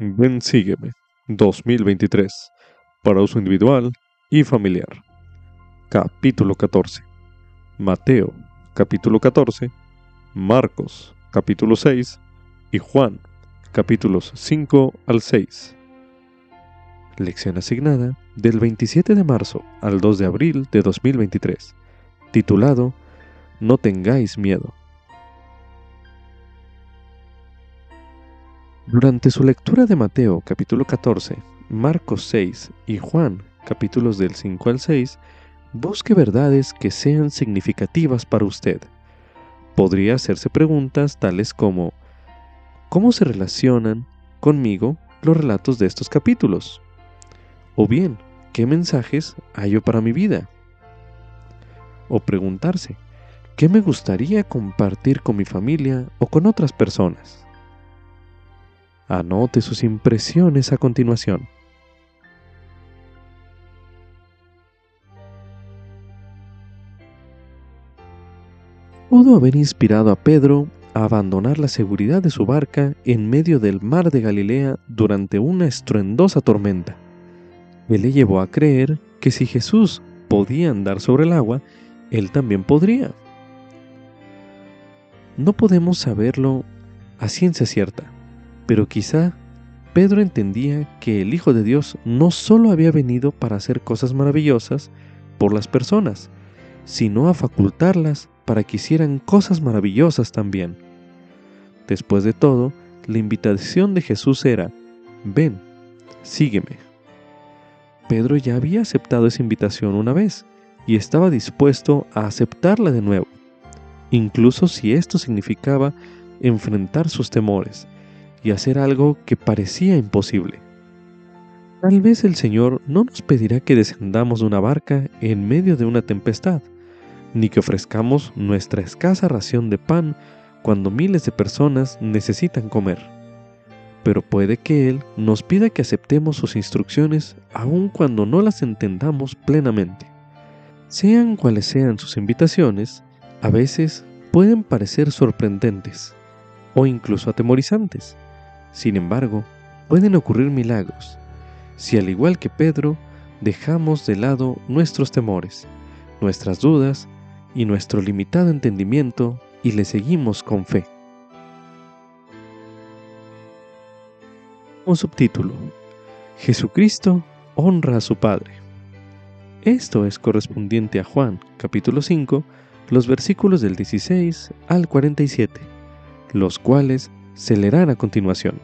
Ven Sígueme 2023 para uso individual y familiar. Capítulo 14. Mateo, capítulo 14. Marcos, capítulo 6. Y Juan, capítulos 5 al 6. Lección asignada del 27 de marzo al 2 de abril de 2023. Titulado No tengáis miedo. Durante su lectura de Mateo capítulo 14, Marcos 6 y Juan capítulos del 5 al 6, busque verdades que sean significativas para usted. Podría hacerse preguntas tales como ¿cómo se relacionan conmigo los relatos de estos capítulos? O bien, ¿qué mensajes hallo para mi vida? O preguntarse, ¿qué me gustaría compartir con mi familia o con otras personas? Anote sus impresiones a continuación. Pudo haber inspirado a Pedro a abandonar la seguridad de su barca en medio del mar de Galilea durante una estruendosa tormenta. Él le llevó a creer que si Jesús podía andar sobre el agua, él también podría. No podemos saberlo a ciencia cierta, pero quizá Pedro entendía que el Hijo de Dios no solo había venido para hacer cosas maravillosas por las personas, sino a facultarlas para que hicieran cosas maravillosas también. Después de todo, la invitación de Jesús era, ven, sígueme. Pedro ya había aceptado esa invitación una vez y estaba dispuesto a aceptarla de nuevo, incluso si esto significaba enfrentar sus temores y hacer algo que parecía imposible. Tal vez el Señor no nos pedirá que descendamos de una barca en medio de una tempestad, ni que ofrezcamos nuestra escasa ración de pan cuando miles de personas necesitan comer. Pero puede que Él nos pida que aceptemos sus instrucciones aun cuando no las entendamos plenamente. Sean cuales sean sus invitaciones, a veces pueden parecer sorprendentes o incluso atemorizantes. Sin embargo, pueden ocurrir milagros si al igual que Pedro dejamos de lado nuestros temores, nuestras dudas y nuestro limitado entendimiento y le seguimos con fe. Un subtítulo. Jesucristo honra a su Padre. Esto es correspondiente a Juan capítulo 5, los versículos del 16 al 47, los cuales se leerán a continuación.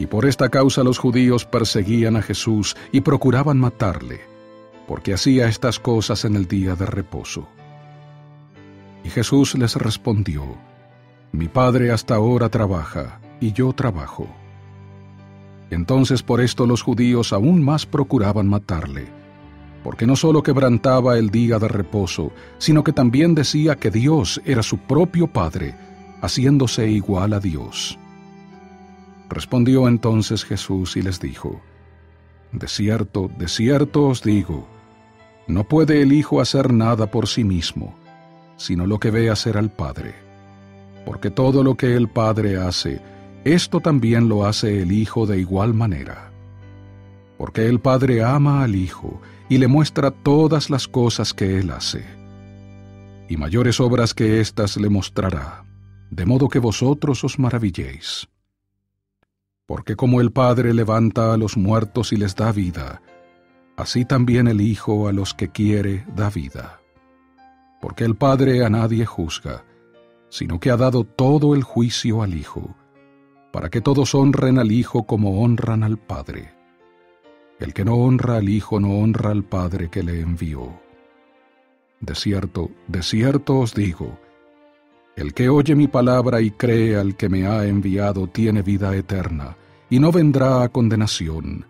Y por esta causa los judíos perseguían a Jesús y procuraban matarle, porque hacía estas cosas en el día de reposo. Y Jesús les respondió, Mi Padre hasta ahora trabaja, y yo trabajo. Entonces por esto los judíos aún más procuraban matarle, porque no solo quebrantaba el día de reposo, sino que también decía que Dios era su propio Padre, haciéndose igual a Dios. Respondió entonces Jesús y les dijo, De cierto, de cierto os digo, no puede el Hijo hacer nada por sí mismo, sino lo que ve hacer al Padre. Porque todo lo que el Padre hace, esto también lo hace el Hijo de igual manera. Porque el Padre ama al Hijo y le muestra todas las cosas que Él hace. Y mayores obras que éstas le mostrará, de modo que vosotros os maravilléis. Porque como el Padre levanta a los muertos y les da vida, así también el Hijo a los que quiere da vida. Porque el Padre a nadie juzga, sino que ha dado todo el juicio al Hijo, para que todos honren al Hijo como honran al Padre. El que no honra al Hijo no honra al Padre que le envió. De cierto, de cierto os digo, el que oye mi palabra y cree al que me ha enviado tiene vida eterna, y no vendrá a condenación,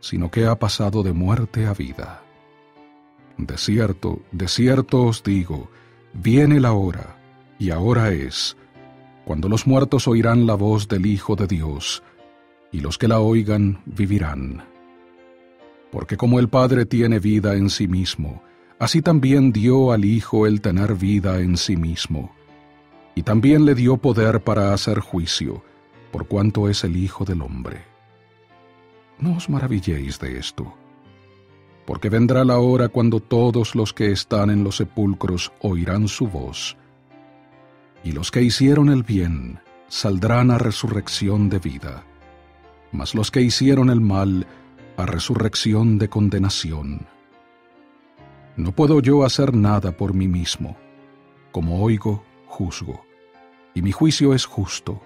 sino que ha pasado de muerte a vida. De cierto, de cierto os digo, viene la hora, y ahora es, cuando los muertos oirán la voz del Hijo de Dios, y los que la oigan vivirán. Porque como el Padre tiene vida en sí mismo, así también dio al Hijo el tener vida en sí mismo y también le dio poder para hacer juicio, por cuanto es el Hijo del Hombre. No os maravilléis de esto, porque vendrá la hora cuando todos los que están en los sepulcros oirán su voz, y los que hicieron el bien saldrán a resurrección de vida, mas los que hicieron el mal a resurrección de condenación. No puedo yo hacer nada por mí mismo. Como oigo, juzgo, y mi juicio es justo,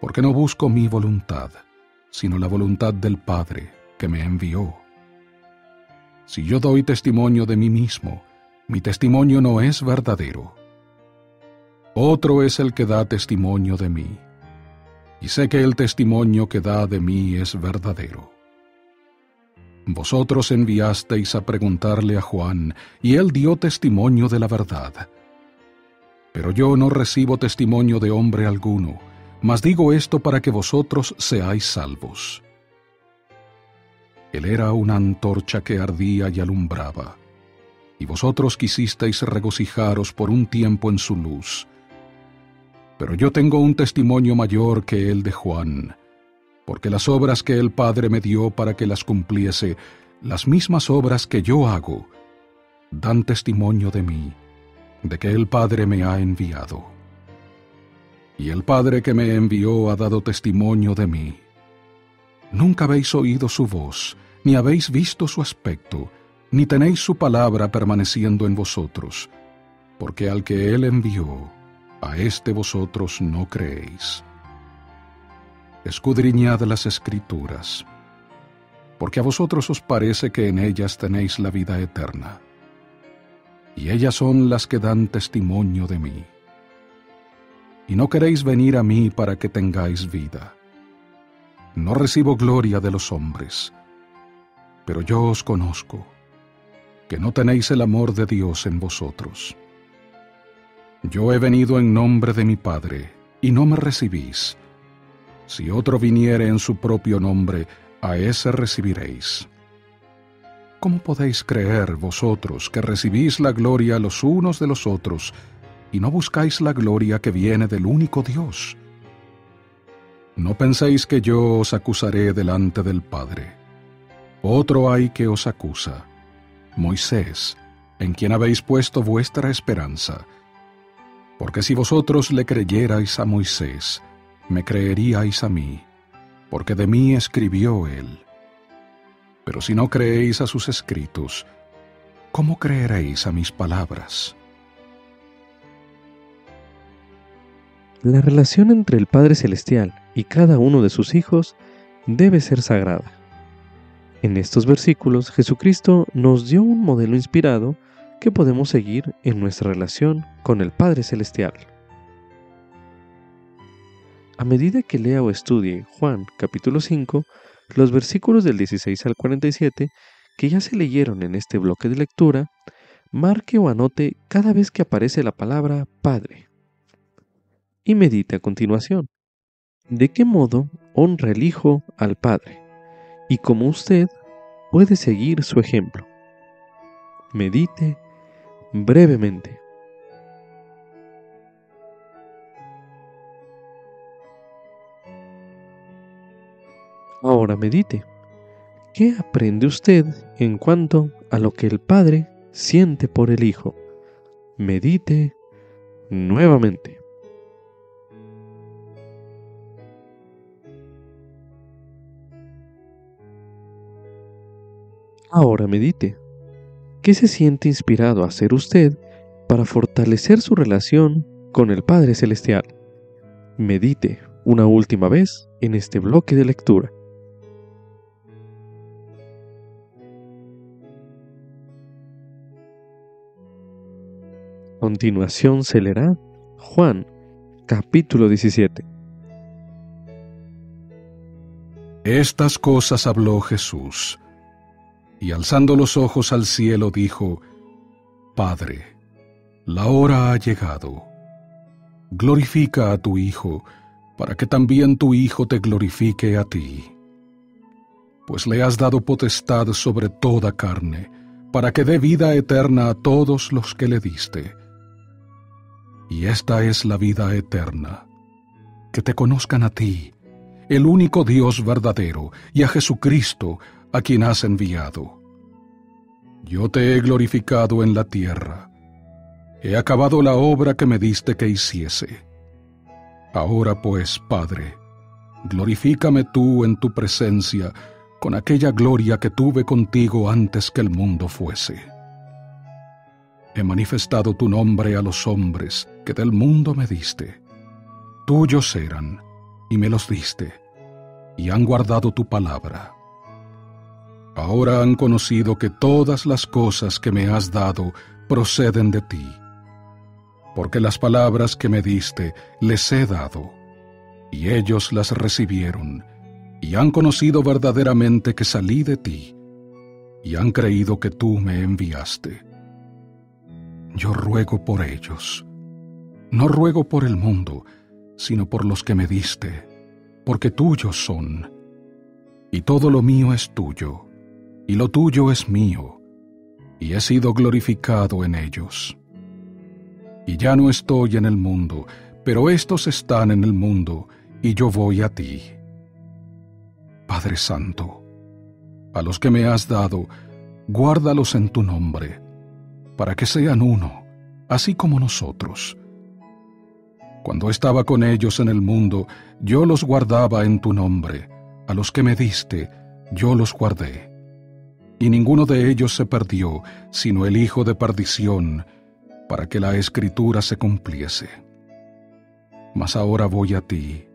porque no busco mi voluntad, sino la voluntad del Padre que me envió. Si yo doy testimonio de mí mismo, mi testimonio no es verdadero. Otro es el que da testimonio de mí, y sé que el testimonio que da de mí es verdadero. Vosotros enviasteis a preguntarle a Juan, y él dio testimonio de la verdad. Pero yo no recibo testimonio de hombre alguno, mas digo esto para que vosotros seáis salvos. Él era una antorcha que ardía y alumbraba, y vosotros quisisteis regocijaros por un tiempo en su luz. Pero yo tengo un testimonio mayor que el de Juan, porque las obras que el Padre me dio para que las cumpliese, las mismas obras que yo hago, dan testimonio de mí, de que el Padre me ha enviado. Y el Padre que me envió ha dado testimonio de mí. Nunca habéis oído su voz, ni habéis visto su aspecto, ni tenéis su palabra permaneciendo en vosotros, porque al que Él envió, a éste vosotros no creéis escudriñad las escrituras, porque a vosotros os parece que en ellas tenéis la vida eterna, y ellas son las que dan testimonio de mí. Y no queréis venir a mí para que tengáis vida. No recibo gloria de los hombres, pero yo os conozco, que no tenéis el amor de Dios en vosotros. Yo he venido en nombre de mi Padre, y no me recibís si otro viniere en su propio nombre, a ese recibiréis. ¿Cómo podéis creer vosotros que recibís la gloria los unos de los otros y no buscáis la gloria que viene del único Dios? No penséis que yo os acusaré delante del Padre. Otro hay que os acusa, Moisés, en quien habéis puesto vuestra esperanza. Porque si vosotros le creyerais a Moisés, me creeríais a mí, porque de mí escribió él. Pero si no creéis a sus escritos, ¿cómo creeréis a mis palabras? La relación entre el Padre Celestial y cada uno de sus hijos debe ser sagrada. En estos versículos Jesucristo nos dio un modelo inspirado que podemos seguir en nuestra relación con el Padre Celestial. A medida que lea o estudie Juan capítulo 5, los versículos del 16 al 47 que ya se leyeron en este bloque de lectura, marque o anote cada vez que aparece la palabra Padre. Y medite a continuación. ¿De qué modo honra el Hijo al Padre? Y cómo usted puede seguir su ejemplo. Medite brevemente. Ahora medite. ¿Qué aprende usted en cuanto a lo que el Padre siente por el Hijo? Medite nuevamente. Ahora medite. ¿Qué se siente inspirado a hacer usted para fortalecer su relación con el Padre Celestial? Medite una última vez en este bloque de lectura. Continuación se leerá Juan capítulo 17. Estas cosas habló Jesús, y alzando los ojos al cielo dijo, Padre, la hora ha llegado. Glorifica a tu Hijo, para que también tu Hijo te glorifique a ti. Pues le has dado potestad sobre toda carne, para que dé vida eterna a todos los que le diste y esta es la vida eterna, que te conozcan a ti, el único Dios verdadero, y a Jesucristo, a quien has enviado. Yo te he glorificado en la tierra, he acabado la obra que me diste que hiciese. Ahora pues, Padre, glorifícame tú en tu presencia con aquella gloria que tuve contigo antes que el mundo fuese. He manifestado tu nombre a los hombres que del mundo me diste. Tuyos eran, y me los diste, y han guardado tu palabra. Ahora han conocido que todas las cosas que me has dado proceden de ti, porque las palabras que me diste les he dado, y ellos las recibieron, y han conocido verdaderamente que salí de ti, y han creído que tú me enviaste. Yo ruego por ellos. No ruego por el mundo, sino por los que me diste, porque tuyos son. Y todo lo mío es tuyo, y lo tuyo es mío, y he sido glorificado en ellos. Y ya no estoy en el mundo, pero estos están en el mundo, y yo voy a ti. Padre Santo, a los que me has dado, guárdalos en tu nombre para que sean uno, así como nosotros. Cuando estaba con ellos en el mundo, yo los guardaba en tu nombre, a los que me diste, yo los guardé. Y ninguno de ellos se perdió, sino el hijo de perdición, para que la escritura se cumpliese. Mas ahora voy a ti,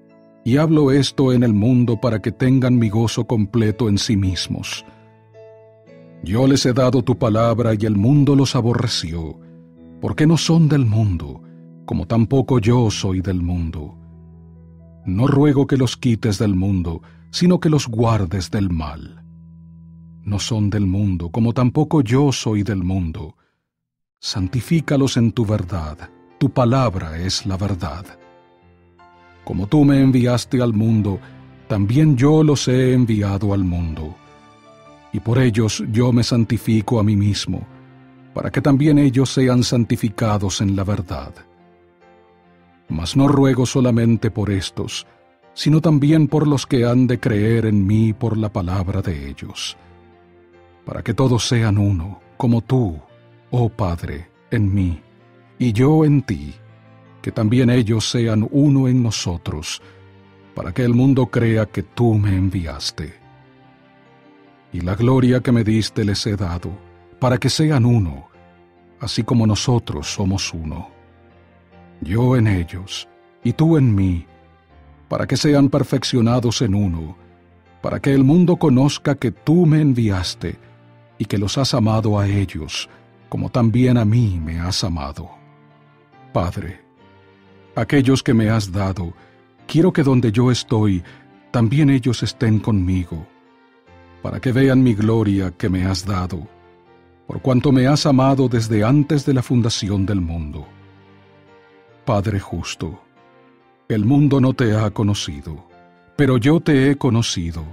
y hablo esto en el mundo para que tengan mi gozo completo en sí mismos. Yo les he dado tu palabra y el mundo los aborreció, porque no son del mundo, como tampoco yo soy del mundo. No ruego que los quites del mundo, sino que los guardes del mal. No son del mundo, como tampoco yo soy del mundo. Santifícalos en tu verdad, tu palabra es la verdad. Como tú me enviaste al mundo, también yo los he enviado al mundo y por ellos yo me santifico a mí mismo, para que también ellos sean santificados en la verdad. Mas no ruego solamente por estos, sino también por los que han de creer en mí por la palabra de ellos, para que todos sean uno, como tú, oh Padre, en mí, y yo en ti, que también ellos sean uno en nosotros, para que el mundo crea que tú me enviaste y la gloria que me diste les he dado, para que sean uno, así como nosotros somos uno. Yo en ellos, y tú en mí, para que sean perfeccionados en uno, para que el mundo conozca que tú me enviaste, y que los has amado a ellos, como también a mí me has amado. Padre, aquellos que me has dado, quiero que donde yo estoy, también ellos estén conmigo para que vean mi gloria que me has dado, por cuanto me has amado desde antes de la fundación del mundo. Padre justo, el mundo no te ha conocido, pero yo te he conocido,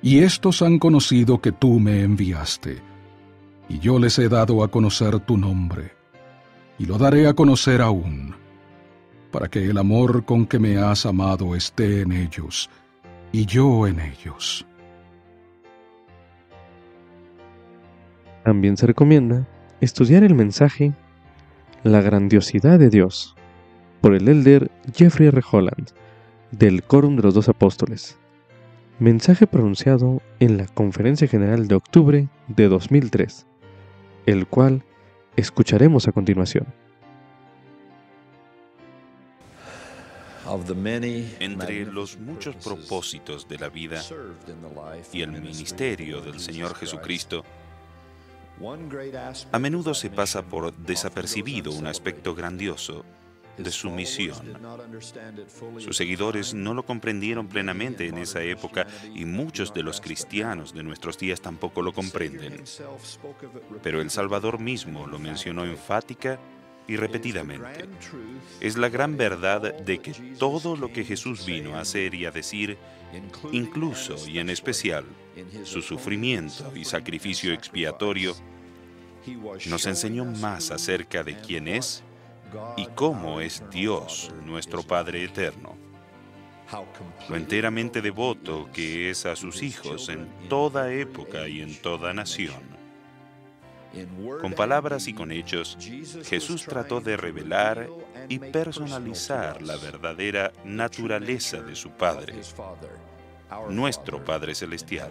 y éstos han conocido que tú me enviaste, y yo les he dado a conocer tu nombre, y lo daré a conocer aún, para que el amor con que me has amado esté en ellos, y yo en ellos. También se recomienda estudiar el mensaje La grandiosidad de Dios por el elder Jeffrey R. Holland del Quórum de los Dos Apóstoles. Mensaje pronunciado en la Conferencia General de octubre de 2003, el cual escucharemos a continuación. Entre los muchos propósitos de la vida y el ministerio del Señor Jesucristo, a menudo se pasa por desapercibido un aspecto grandioso de su misión. Sus seguidores no lo comprendieron plenamente en esa época y muchos de los cristianos de nuestros días tampoco lo comprenden. Pero el Salvador mismo lo mencionó enfática y repetidamente. Es la gran verdad de que todo lo que Jesús vino a hacer y a decir, incluso y en especial su sufrimiento y sacrificio expiatorio, nos enseñó más acerca de quién es y cómo es Dios, nuestro Padre eterno. Lo enteramente devoto que es a sus hijos en toda época y en toda nación. Con palabras y con hechos, Jesús trató de revelar y personalizar la verdadera naturaleza de su Padre, nuestro Padre Celestial.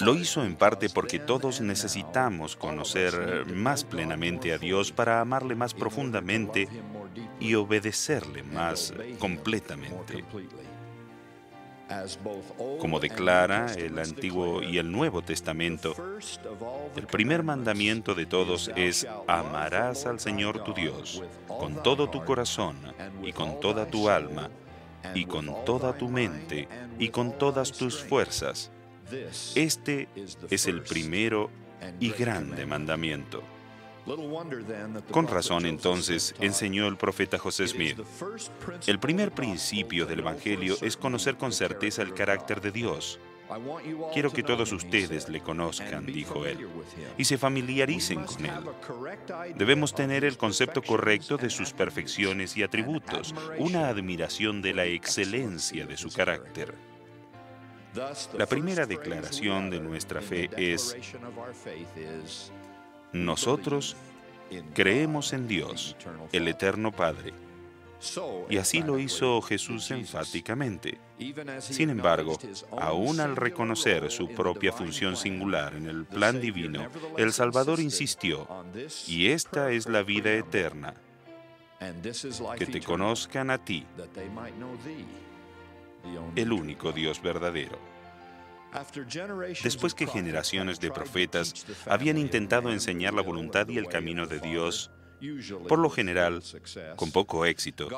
Lo hizo en parte porque todos necesitamos conocer más plenamente a Dios para amarle más profundamente y obedecerle más completamente. Como declara el Antiguo y el Nuevo Testamento, el primer mandamiento de todos es amarás al Señor tu Dios con todo tu corazón y con toda tu alma y con toda tu mente y con todas tus fuerzas. Este es el primero y grande mandamiento. Con razón entonces enseñó el profeta José Smith. El primer principio del Evangelio es conocer con certeza el carácter de Dios. Quiero que todos ustedes le conozcan, dijo él, y se familiaricen con él. Debemos tener el concepto correcto de sus perfecciones y atributos, una admiración de la excelencia de su carácter. La primera declaración de nuestra fe es, nosotros creemos en Dios, el Eterno Padre. Y así lo hizo Jesús enfáticamente. Sin embargo, aún al reconocer su propia función singular en el plan divino, el Salvador insistió, y esta es la vida eterna, que te conozcan a ti, el único Dios verdadero. Después que generaciones de profetas habían intentado enseñar la voluntad y el camino de Dios, por lo general, con poco éxito.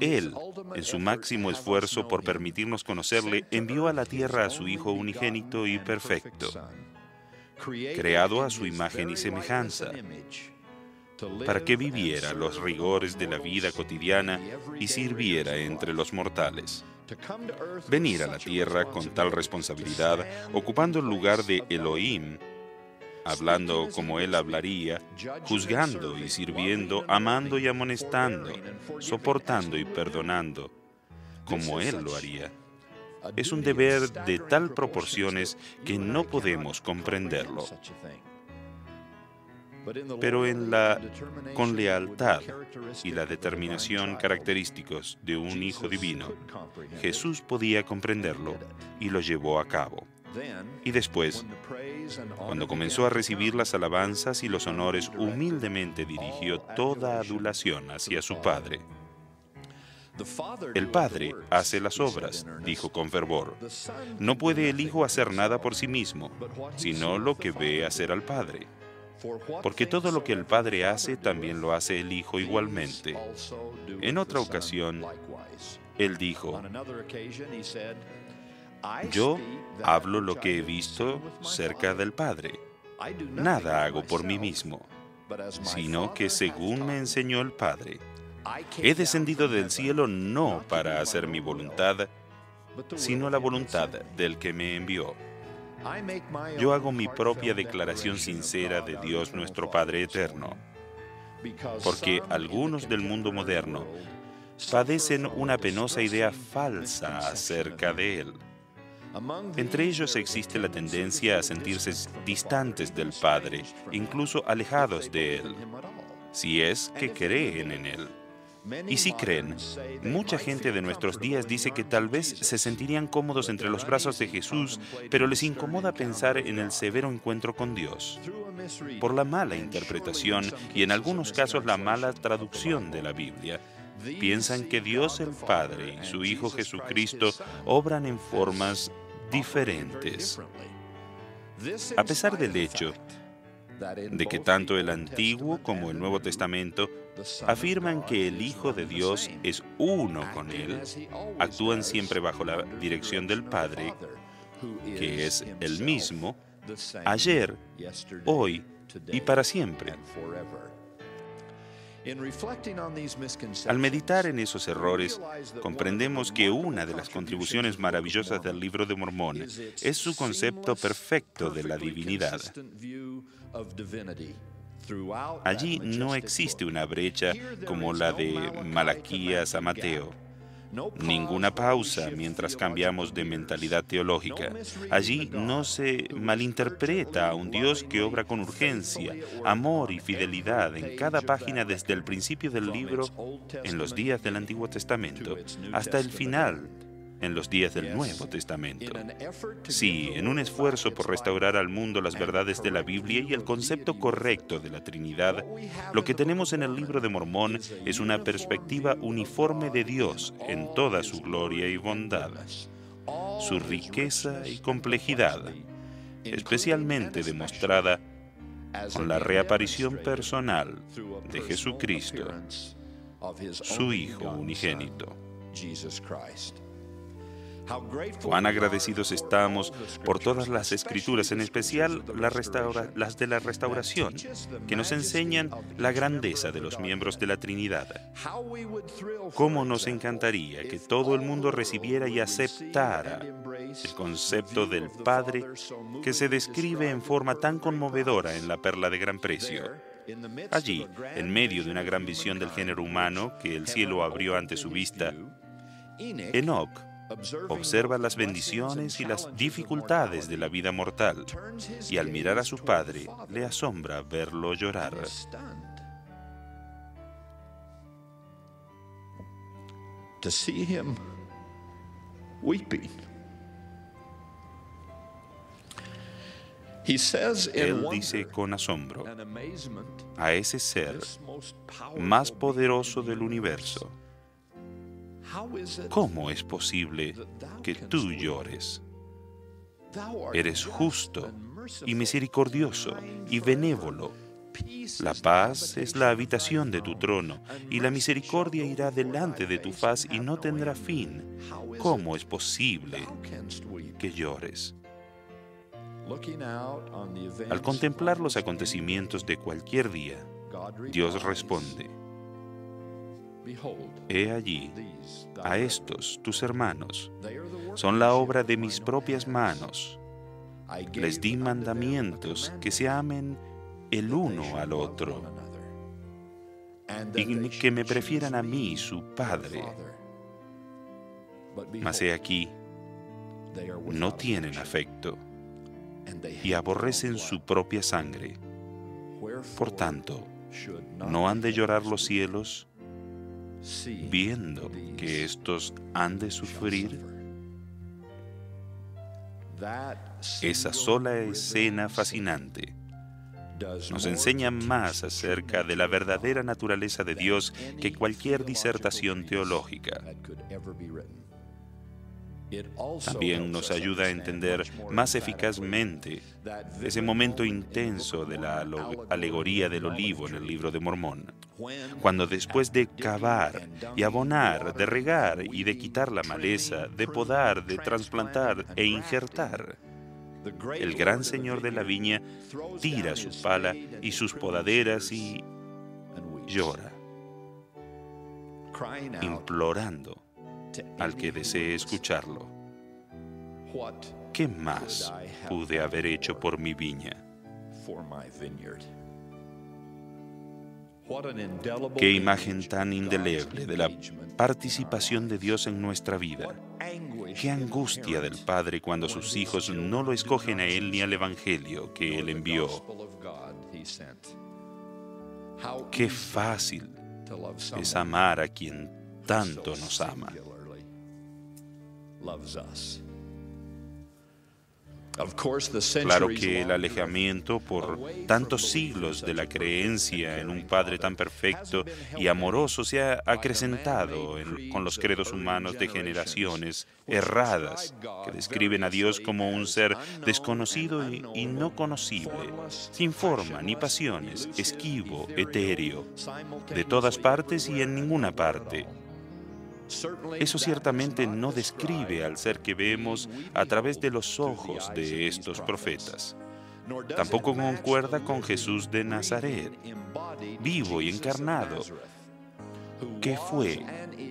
Él, en su máximo esfuerzo por permitirnos conocerle, envió a la tierra a su Hijo unigénito y perfecto, creado a su imagen y semejanza, para que viviera los rigores de la vida cotidiana y sirviera entre los mortales. Venir a la tierra con tal responsabilidad, ocupando el lugar de Elohim, hablando como Él hablaría, juzgando y sirviendo, amando y amonestando, soportando y perdonando, como Él lo haría. Es un deber de tal proporciones que no podemos comprenderlo pero en la con lealtad y la determinación característicos de un Hijo divino, Jesús podía comprenderlo y lo llevó a cabo. Y después, cuando comenzó a recibir las alabanzas y los honores, humildemente dirigió toda adulación hacia su Padre. El Padre hace las obras, dijo con fervor. No puede el Hijo hacer nada por sí mismo, sino lo que ve hacer al Padre porque todo lo que el Padre hace también lo hace el Hijo igualmente. En otra ocasión, Él dijo, yo hablo lo que he visto cerca del Padre. Nada hago por mí mismo, sino que según me enseñó el Padre. He descendido del cielo no para hacer mi voluntad, sino la voluntad del que me envió. Yo hago mi propia declaración sincera de Dios nuestro Padre Eterno, porque algunos del mundo moderno padecen una penosa idea falsa acerca de Él. Entre ellos existe la tendencia a sentirse distantes del Padre, incluso alejados de Él, si es que creen en Él. Y si creen, mucha gente de nuestros días dice que tal vez se sentirían cómodos entre los brazos de Jesús, pero les incomoda pensar en el severo encuentro con Dios. Por la mala interpretación y en algunos casos la mala traducción de la Biblia, piensan que Dios el Padre y su Hijo Jesucristo obran en formas diferentes. A pesar del hecho de que tanto el Antiguo como el Nuevo Testamento afirman que el Hijo de Dios es uno con Él, actúan siempre bajo la dirección del Padre, que es el mismo, ayer, hoy y para siempre. Al meditar en esos errores, comprendemos que una de las contribuciones maravillosas del libro de Mormón es su concepto perfecto de la divinidad. Allí no existe una brecha como la de Malaquías a Mateo. Ninguna pausa mientras cambiamos de mentalidad teológica. Allí no se malinterpreta a un Dios que obra con urgencia, amor y fidelidad en cada página desde el principio del libro en los días del Antiguo Testamento hasta el final en los días del Nuevo Testamento. Sí, en un esfuerzo por restaurar al mundo las verdades de la Biblia y el concepto correcto de la Trinidad, lo que tenemos en el libro de Mormón es una perspectiva uniforme de Dios en toda su gloria y bondad, su riqueza y complejidad, especialmente demostrada con la reaparición personal de Jesucristo, su Hijo unigénito. Cuán agradecidos estamos por todas las escrituras, en especial las de la restauración, que nos enseñan la grandeza de los miembros de la Trinidad. Cómo nos encantaría que todo el mundo recibiera y aceptara el concepto del Padre que se describe en forma tan conmovedora en la perla de gran precio. Allí, en medio de una gran visión del género humano que el cielo abrió ante su vista, Enoch observa las bendiciones y las dificultades de la vida mortal y al mirar a su padre le asombra verlo llorar. Él dice con asombro a ese ser más poderoso del universo ¿Cómo es posible que tú llores? Eres justo y misericordioso y benévolo. La paz es la habitación de tu trono y la misericordia irá delante de tu faz y no tendrá fin. ¿Cómo es posible que llores? Al contemplar los acontecimientos de cualquier día, Dios responde, He allí a estos, tus hermanos, son la obra de mis propias manos. Les di mandamientos que se amen el uno al otro y que me prefieran a mí, su Padre. Mas he aquí, no tienen afecto y aborrecen su propia sangre. Por tanto, ¿no han de llorar los cielos viendo que estos han de sufrir? Esa sola escena fascinante nos enseña más acerca de la verdadera naturaleza de Dios que cualquier disertación teológica. También nos ayuda a entender más eficazmente ese momento intenso de la alegoría del olivo en el libro de Mormón, cuando después de cavar y abonar, de regar y de quitar la maleza, de podar, de trasplantar e injertar, el gran señor de la viña tira su pala y sus podaderas y llora, implorando al que desee escucharlo. ¿Qué más pude haber hecho por mi viña? Qué imagen tan indeleble de la participación de Dios en nuestra vida. Qué angustia del Padre cuando sus hijos no lo escogen a Él ni al Evangelio que Él envió. Qué fácil es amar a quien tanto nos ama. Claro que el alejamiento por tantos siglos de la creencia en un Padre tan perfecto y amoroso se ha acrecentado con los credos humanos de generaciones erradas que describen a Dios como un ser desconocido y no conocible, sin forma ni pasiones, esquivo, etéreo, de todas partes y en ninguna parte eso ciertamente no describe al ser que vemos a través de los ojos de estos profetas. Tampoco concuerda con Jesús de Nazaret, vivo y encarnado, que fue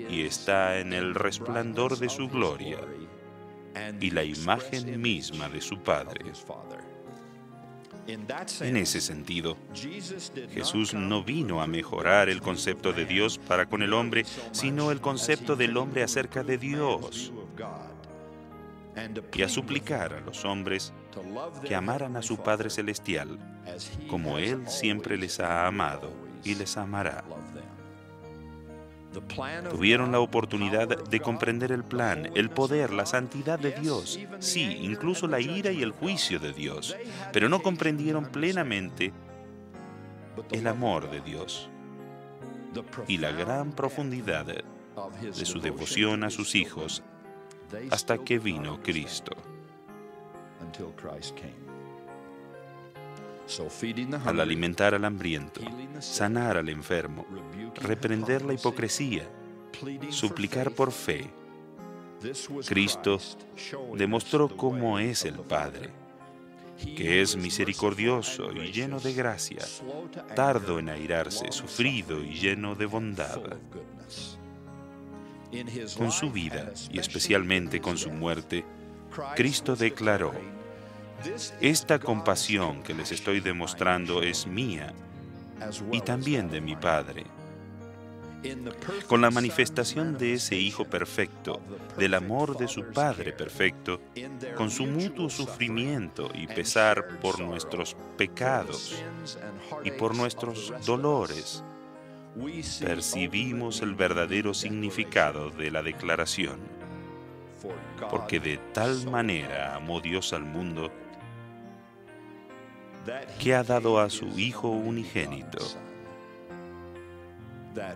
y está en el resplandor de su gloria y la imagen misma de su Padre. En ese sentido, Jesús no vino a mejorar el concepto de Dios para con el hombre, sino el concepto del hombre acerca de Dios y a suplicar a los hombres que amaran a su Padre Celestial como Él siempre les ha amado y les amará. Tuvieron la oportunidad de comprender el plan, el poder, la santidad de Dios, sí, incluso la ira y el juicio de Dios, pero no comprendieron plenamente el amor de Dios y la gran profundidad de su devoción a sus hijos hasta que vino Cristo. Al alimentar al hambriento, sanar al enfermo, reprender la hipocresía, suplicar por fe, Cristo demostró cómo es el Padre, que es misericordioso y lleno de gracia, tardo en airarse, sufrido y lleno de bondad. Con su vida y especialmente con su muerte, Cristo declaró, esta compasión que les estoy demostrando es mía y también de mi Padre. Con la manifestación de ese Hijo perfecto, del amor de su Padre perfecto, con su mutuo sufrimiento y pesar por nuestros pecados y por nuestros dolores, percibimos el verdadero significado de la declaración. Porque de tal manera amó Dios al mundo, que ha dado a su Hijo unigénito,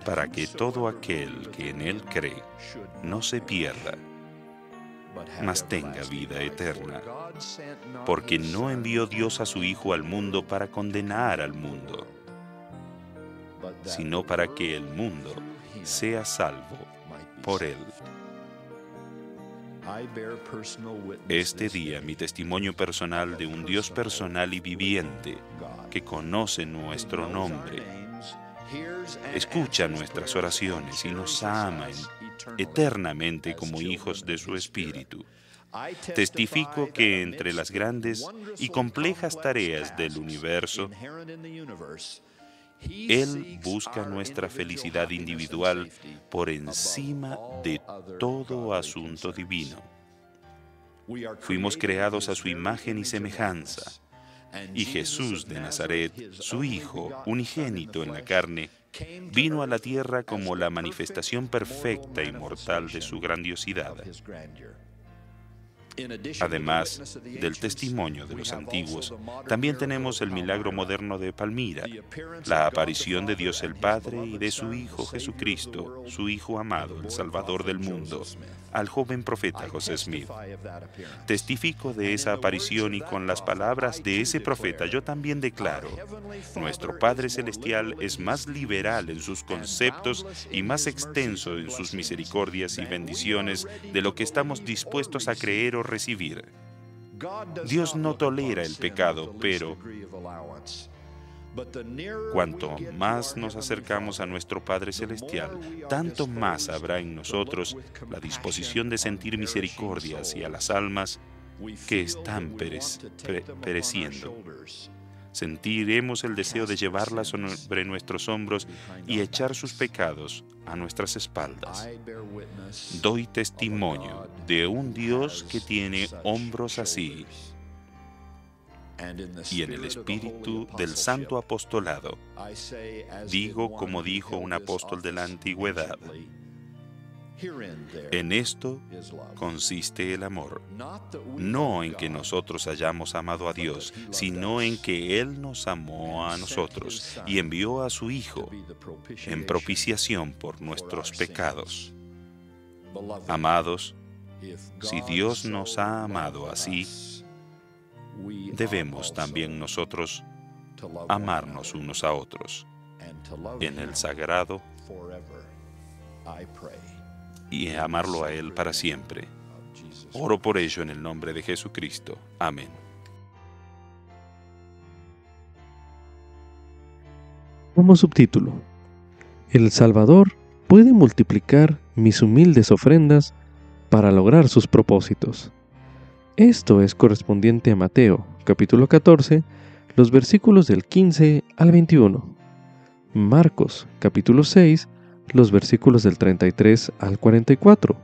para que todo aquel que en Él cree no se pierda, mas tenga vida eterna. Porque no envió Dios a su Hijo al mundo para condenar al mundo, sino para que el mundo sea salvo por Él. Este día mi testimonio personal de un Dios personal y viviente que conoce nuestro nombre, escucha nuestras oraciones y nos ama eternamente como hijos de su Espíritu. Testifico que entre las grandes y complejas tareas del universo, él busca nuestra felicidad individual por encima de todo asunto divino. Fuimos creados a su imagen y semejanza, y Jesús de Nazaret, su Hijo, unigénito en la carne, vino a la tierra como la manifestación perfecta y mortal de su grandiosidad. Además del testimonio de los antiguos, también tenemos el milagro moderno de Palmira, la aparición de Dios el Padre y de su Hijo Jesucristo, su Hijo amado, el Salvador del mundo, al joven profeta José Smith. Testifico de esa aparición y con las palabras de ese profeta yo también declaro, nuestro Padre Celestial es más liberal en sus conceptos y más extenso en sus misericordias y bendiciones de lo que estamos dispuestos a creer o recibir. Dios no tolera el pecado, pero Cuanto más nos acercamos a nuestro Padre Celestial, tanto más habrá en nosotros la disposición de sentir misericordia hacia las almas que están pereciendo sentiremos el deseo de llevarlas sobre nuestros hombros y echar sus pecados a nuestras espaldas. Doy testimonio de un Dios que tiene hombros así. Y en el espíritu del santo apostolado, digo como dijo un apóstol de la antigüedad, en esto consiste el amor, no en que nosotros hayamos amado a Dios, sino en que Él nos amó a nosotros y envió a su Hijo en propiciación por nuestros pecados. Amados, si Dios nos ha amado así, debemos también nosotros amarnos unos a otros. En el sagrado y amarlo a Él para siempre. Oro por ello en el nombre de Jesucristo. Amén. Como subtítulo, El Salvador puede multiplicar mis humildes ofrendas para lograr sus propósitos. Esto es correspondiente a Mateo, capítulo 14, los versículos del 15 al 21. Marcos capítulo 6, los versículos del 33 al 44.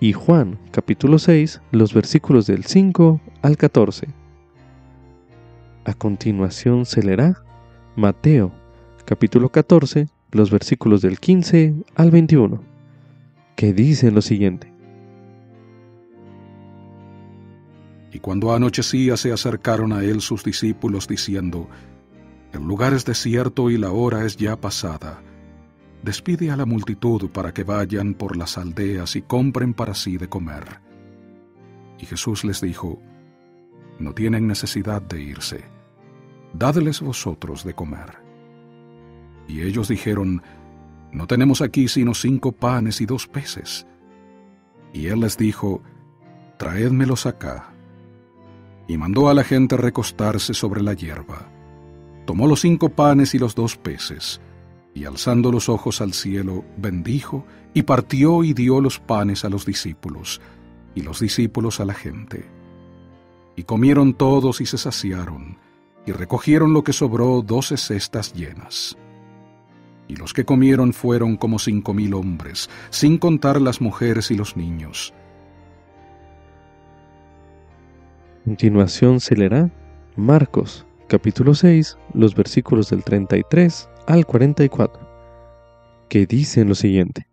Y Juan capítulo 6, los versículos del 5 al 14. A continuación se leerá Mateo capítulo 14, los versículos del 15 al 21, que dicen lo siguiente. Y cuando anochecía se acercaron a él sus discípulos diciendo, El lugar es desierto y la hora es ya pasada. Despide a la multitud para que vayan por las aldeas y compren para sí de comer. Y Jesús les dijo, No tienen necesidad de irse, dadles vosotros de comer. Y ellos dijeron, No tenemos aquí sino cinco panes y dos peces. Y él les dijo, Traédmelos acá. Y mandó a la gente recostarse sobre la hierba. Tomó los cinco panes y los dos peces, y alzando los ojos al cielo, bendijo, y partió y dio los panes a los discípulos, y los discípulos a la gente. Y comieron todos y se saciaron, y recogieron lo que sobró doce cestas llenas y los que comieron fueron como cinco mil hombres, sin contar las mujeres y los niños. Continuación se leerá Marcos, capítulo 6, los versículos del 33 al 44, que dicen lo siguiente.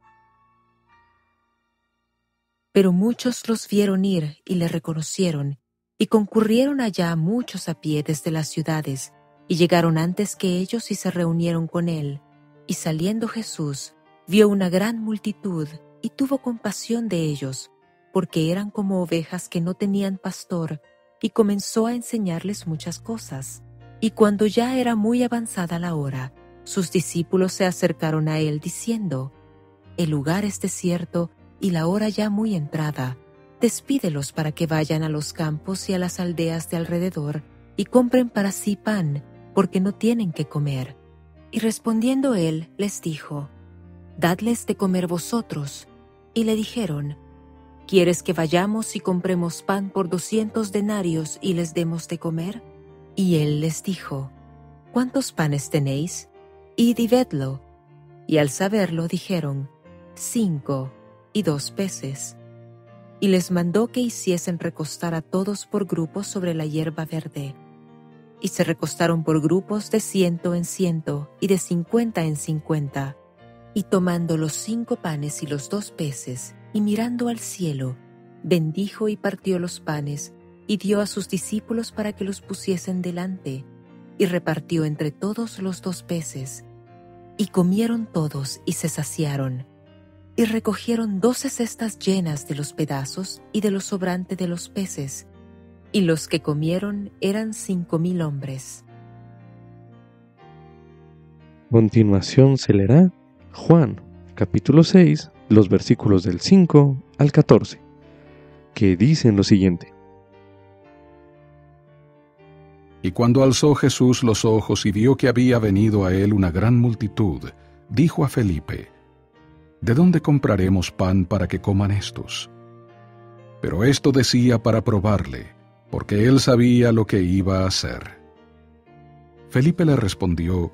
Pero muchos los vieron ir y le reconocieron, y concurrieron allá muchos a pie desde las ciudades, y llegaron antes que ellos y se reunieron con él. Y saliendo Jesús, vio una gran multitud y tuvo compasión de ellos, porque eran como ovejas que no tenían pastor, y comenzó a enseñarles muchas cosas. Y cuando ya era muy avanzada la hora, sus discípulos se acercaron a él diciendo, El lugar es desierto y la hora ya muy entrada. Despídelos para que vayan a los campos y a las aldeas de alrededor y compren para sí pan, porque no tienen que comer. Y respondiendo él les dijo, Dadles de comer vosotros. Y le dijeron, ¿Quieres que vayamos y compremos pan por doscientos denarios y les demos de comer? Y él les dijo, ¿Cuántos panes tenéis? Y. Y al saberlo dijeron, Cinco y dos peces. Y les mandó que hiciesen recostar a todos por grupos sobre la hierba verde y se recostaron por grupos de ciento en ciento y de cincuenta en cincuenta. Y tomando los cinco panes y los dos peces, y mirando al cielo, bendijo y partió los panes, y dio a sus discípulos para que los pusiesen delante, y repartió entre todos los dos peces. Y comieron todos y se saciaron. Y recogieron doce cestas llenas de los pedazos y de lo sobrante de los peces, y los que comieron eran cinco mil hombres. continuación se leerá Juan, capítulo 6, los versículos del 5 al 14, que dicen lo siguiente. Y cuando alzó Jesús los ojos y vio que había venido a él una gran multitud, dijo a Felipe, ¿De dónde compraremos pan para que coman estos? Pero esto decía para probarle, porque él sabía lo que iba a hacer. Felipe le respondió,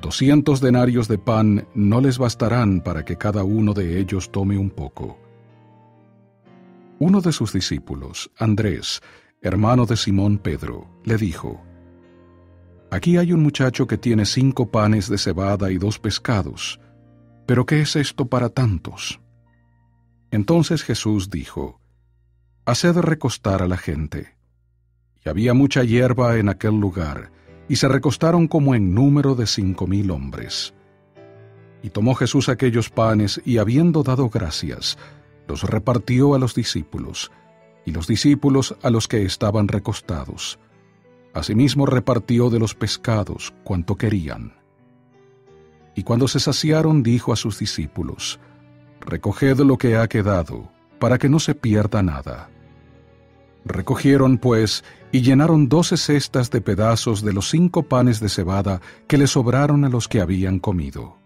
Doscientos denarios de pan no les bastarán para que cada uno de ellos tome un poco. Uno de sus discípulos, Andrés, hermano de Simón Pedro, le dijo, Aquí hay un muchacho que tiene cinco panes de cebada y dos pescados, pero ¿qué es esto para tantos? Entonces Jesús dijo, haced recostar a la gente. Y había mucha hierba en aquel lugar, y se recostaron como en número de cinco mil hombres. Y tomó Jesús aquellos panes, y habiendo dado gracias, los repartió a los discípulos, y los discípulos a los que estaban recostados. Asimismo repartió de los pescados cuanto querían. Y cuando se saciaron, dijo a sus discípulos, Recoged lo que ha quedado, para que no se pierda nada. Recogieron, pues, y llenaron doce cestas de pedazos de los cinco panes de cebada que le sobraron a los que habían comido.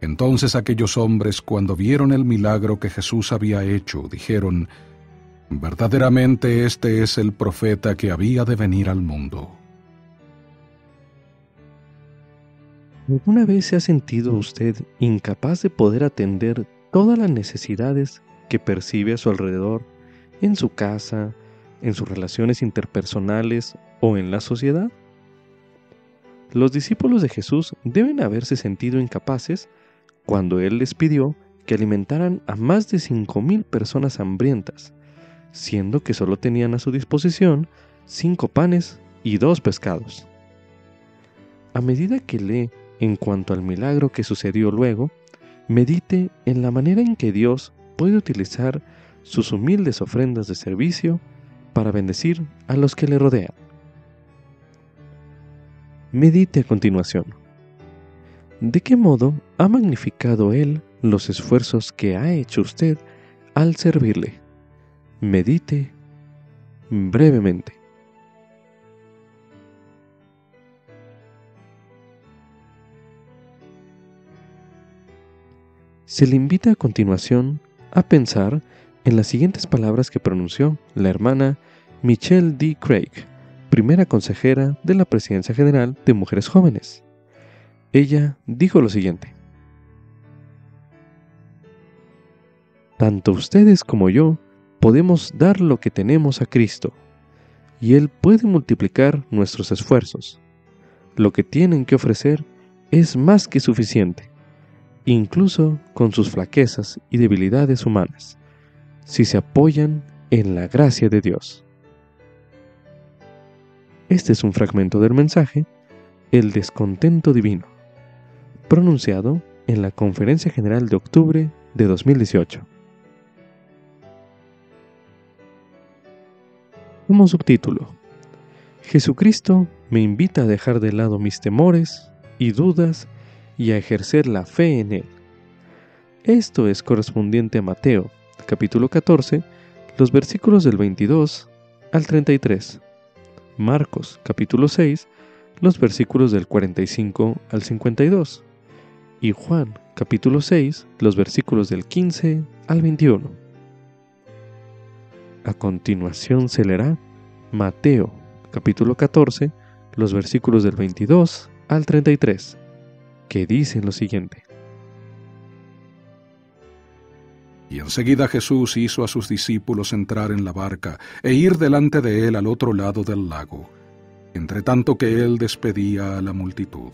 Entonces aquellos hombres, cuando vieron el milagro que Jesús había hecho, dijeron, Verdaderamente este es el profeta que había de venir al mundo. ¿Alguna vez se ha sentido usted incapaz de poder atender todas las necesidades que percibe a su alrededor, en su casa, en sus relaciones interpersonales o en la sociedad? Los discípulos de Jesús deben haberse sentido incapaces cuando Él les pidió que alimentaran a más de 5.000 personas hambrientas siendo que solo tenían a su disposición cinco panes y dos pescados. A medida que lee en cuanto al milagro que sucedió luego, medite en la manera en que Dios puede utilizar sus humildes ofrendas de servicio para bendecir a los que le rodean. Medite a continuación. ¿De qué modo ha magnificado Él los esfuerzos que ha hecho usted al servirle? Medite brevemente. Se le invita a continuación a pensar en las siguientes palabras que pronunció la hermana Michelle D. Craig, primera consejera de la Presidencia General de Mujeres Jóvenes. Ella dijo lo siguiente. Tanto ustedes como yo podemos dar lo que tenemos a Cristo, y Él puede multiplicar nuestros esfuerzos. Lo que tienen que ofrecer es más que suficiente, incluso con sus flaquezas y debilidades humanas, si se apoyan en la gracia de Dios. Este es un fragmento del mensaje, El descontento divino, pronunciado en la Conferencia General de octubre de 2018. Como subtítulo, Jesucristo me invita a dejar de lado mis temores y dudas y a ejercer la fe en Él. Esto es correspondiente a Mateo, capítulo 14, los versículos del 22 al 33. Marcos capítulo 6, los versículos del 45 al 52, y Juan capítulo 6, los versículos del 15 al 21. A continuación se leerá Mateo capítulo 14, los versículos del 22 al 33, que dicen lo siguiente. Y enseguida Jesús hizo a sus discípulos entrar en la barca e ir delante de él al otro lado del lago, entre tanto que él despedía a la multitud.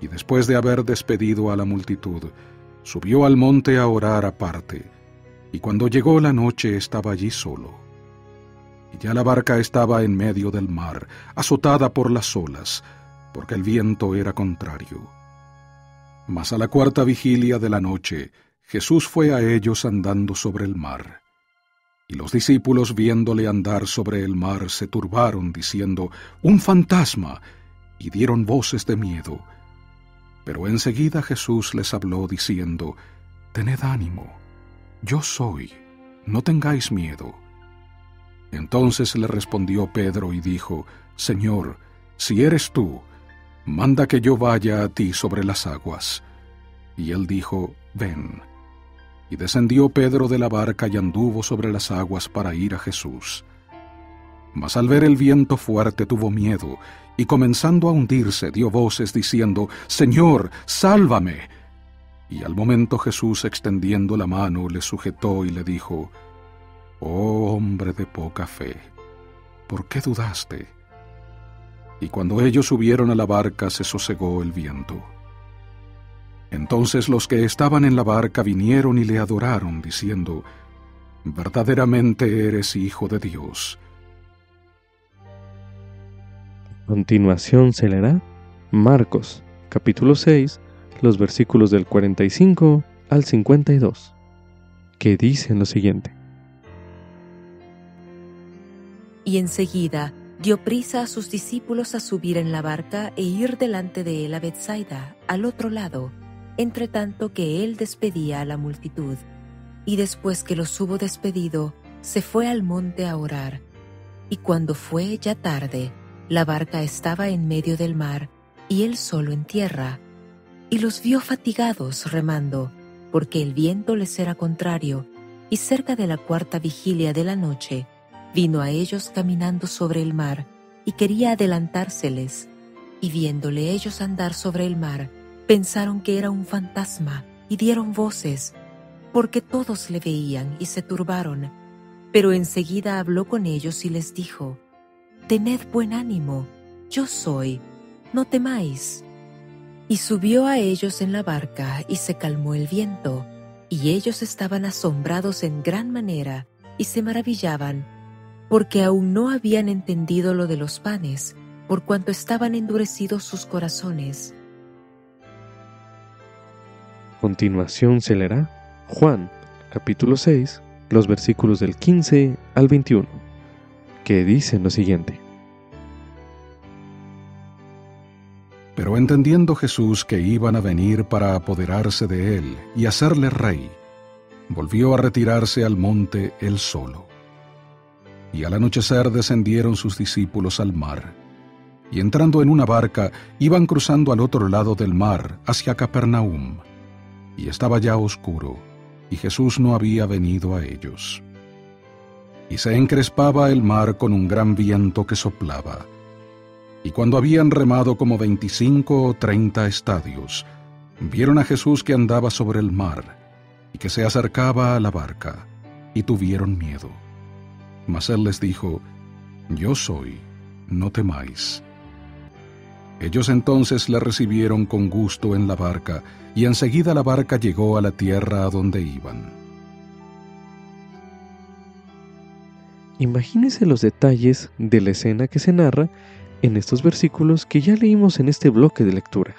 Y después de haber despedido a la multitud, subió al monte a orar aparte, y cuando llegó la noche estaba allí solo. Y ya la barca estaba en medio del mar, azotada por las olas, porque el viento era contrario. Mas a la cuarta vigilia de la noche, Jesús fue a ellos andando sobre el mar. Y los discípulos viéndole andar sobre el mar se turbaron diciendo, Un fantasma, y dieron voces de miedo. Pero enseguida Jesús les habló diciendo, Tened ánimo, yo soy, no tengáis miedo. Entonces le respondió Pedro y dijo, Señor, si eres tú, manda que yo vaya a ti sobre las aguas. Y él dijo, Ven. Y descendió Pedro de la barca y anduvo sobre las aguas para ir a Jesús. Mas al ver el viento fuerte tuvo miedo, y comenzando a hundirse dio voces diciendo, Señor, sálvame. Y al momento Jesús extendiendo la mano le sujetó y le dijo, Oh hombre de poca fe, ¿por qué dudaste? Y cuando ellos subieron a la barca se sosegó el viento. Entonces los que estaban en la barca vinieron y le adoraron, diciendo, Verdaderamente eres hijo de Dios. A continuación se leerá Marcos, capítulo 6, los versículos del 45 al 52, que dicen lo siguiente. Y enseguida dio prisa a sus discípulos a subir en la barca e ir delante de él a Bethsaida, al otro lado, entre tanto que él despedía a la multitud. Y después que los hubo despedido, se fue al monte a orar. Y cuando fue ya tarde, la barca estaba en medio del mar, y él solo en tierra. Y los vio fatigados remando, porque el viento les era contrario, y cerca de la cuarta vigilia de la noche, vino a ellos caminando sobre el mar, y quería adelantárseles. y viéndole ellos andar sobre el mar, pensaron que era un fantasma y dieron voces, porque todos le veían y se turbaron. Pero enseguida habló con ellos y les dijo, Tened buen ánimo, yo soy, no temáis. Y subió a ellos en la barca y se calmó el viento, y ellos estaban asombrados en gran manera y se maravillaban, porque aún no habían entendido lo de los panes, por cuanto estaban endurecidos sus corazones. Continuación se leerá Juan, capítulo 6, los versículos del 15 al 21, que dicen lo siguiente. Entendiendo Jesús que iban a venir para apoderarse de él y hacerle rey, volvió a retirarse al monte él solo. Y al anochecer descendieron sus discípulos al mar, y entrando en una barca iban cruzando al otro lado del mar hacia Capernaum. Y estaba ya oscuro, y Jesús no había venido a ellos. Y se encrespaba el mar con un gran viento que soplaba y cuando habían remado como veinticinco o treinta estadios, vieron a Jesús que andaba sobre el mar y que se acercaba a la barca, y tuvieron miedo. Mas él les dijo, Yo soy, no temáis. Ellos entonces le recibieron con gusto en la barca, y enseguida la barca llegó a la tierra a donde iban. Imagínese los detalles de la escena que se narra en estos versículos que ya leímos en este bloque de lectura.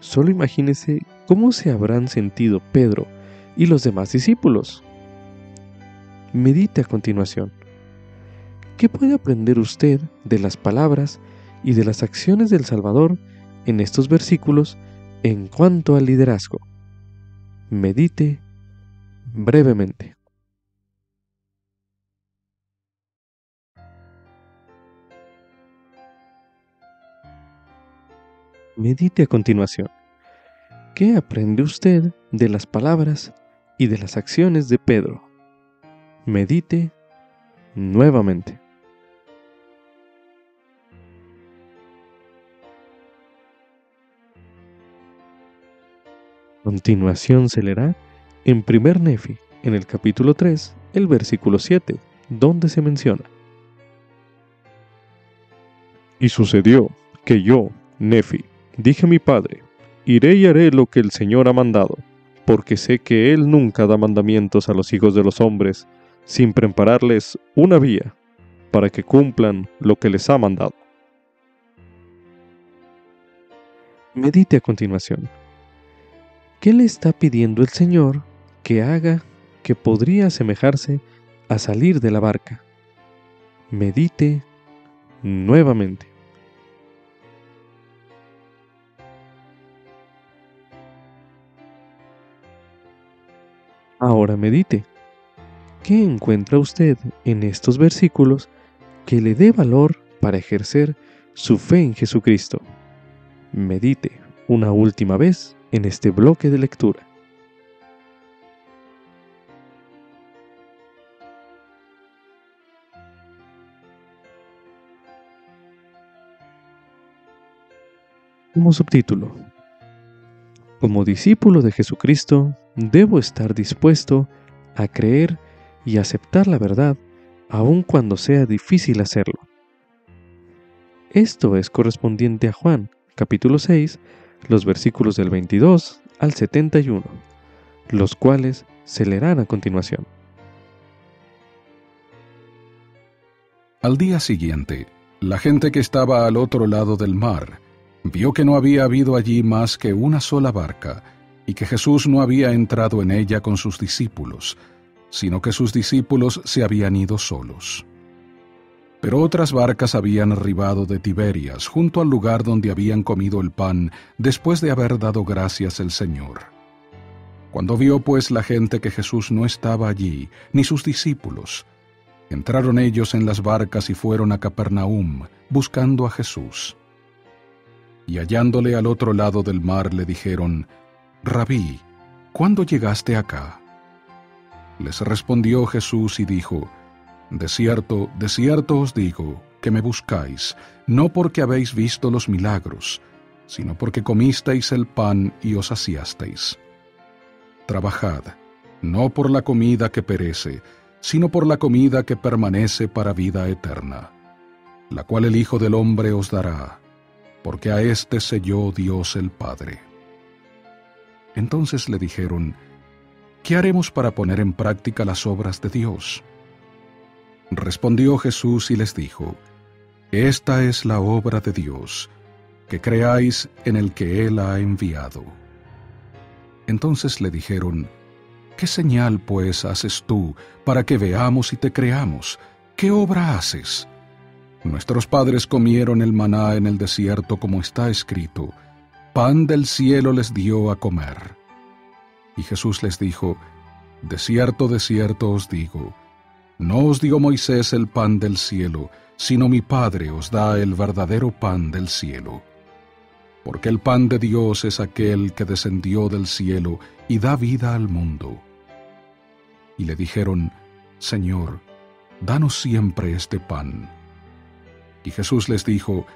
Solo imagínese cómo se habrán sentido Pedro y los demás discípulos. Medite a continuación. ¿Qué puede aprender usted de las palabras y de las acciones del Salvador en estos versículos en cuanto al liderazgo? Medite brevemente. Medite a continuación. ¿Qué aprende usted de las palabras y de las acciones de Pedro? Medite nuevamente. Continuación se leerá en primer Nefi, en el capítulo 3, el versículo 7, donde se menciona. Y sucedió que yo, Nefi, Dije a mi padre, iré y haré lo que el Señor ha mandado, porque sé que Él nunca da mandamientos a los hijos de los hombres, sin prepararles una vía, para que cumplan lo que les ha mandado. Medite a continuación. ¿Qué le está pidiendo el Señor que haga que podría asemejarse a salir de la barca? Medite nuevamente. Ahora medite. ¿Qué encuentra usted en estos versículos que le dé valor para ejercer su fe en Jesucristo? Medite una última vez en este bloque de lectura. Como subtítulo, como discípulo de Jesucristo, debo estar dispuesto a creer y aceptar la verdad, aun cuando sea difícil hacerlo. Esto es correspondiente a Juan, capítulo 6, los versículos del 22 al 71, los cuales se leerán a continuación. Al día siguiente, la gente que estaba al otro lado del mar vio que no había habido allí más que una sola barca, y que Jesús no había entrado en ella con sus discípulos, sino que sus discípulos se habían ido solos. Pero otras barcas habían arribado de Tiberias, junto al lugar donde habían comido el pan, después de haber dado gracias el Señor. Cuando vio pues la gente que Jesús no estaba allí, ni sus discípulos, entraron ellos en las barcas y fueron a Capernaum, buscando a Jesús y hallándole al otro lado del mar le dijeron, Rabí, ¿cuándo llegaste acá? Les respondió Jesús y dijo, De cierto, de cierto os digo, que me buscáis, no porque habéis visto los milagros, sino porque comisteis el pan y os saciasteis. Trabajad, no por la comida que perece, sino por la comida que permanece para vida eterna, la cual el Hijo del Hombre os dará, porque a éste selló Dios el Padre. Entonces le dijeron, ¿qué haremos para poner en práctica las obras de Dios? Respondió Jesús y les dijo, Esta es la obra de Dios, que creáis en el que Él ha enviado. Entonces le dijeron, ¿Qué señal pues haces tú para que veamos y te creamos? ¿Qué obra haces? Nuestros padres comieron el maná en el desierto como está escrito, pan del cielo les dio a comer. Y Jesús les dijo, De cierto, de cierto os digo, no os dio Moisés el pan del cielo, sino mi Padre os da el verdadero pan del cielo. Porque el pan de Dios es aquel que descendió del cielo y da vida al mundo. Y le dijeron, Señor, danos siempre este pan. Y Jesús les dijo,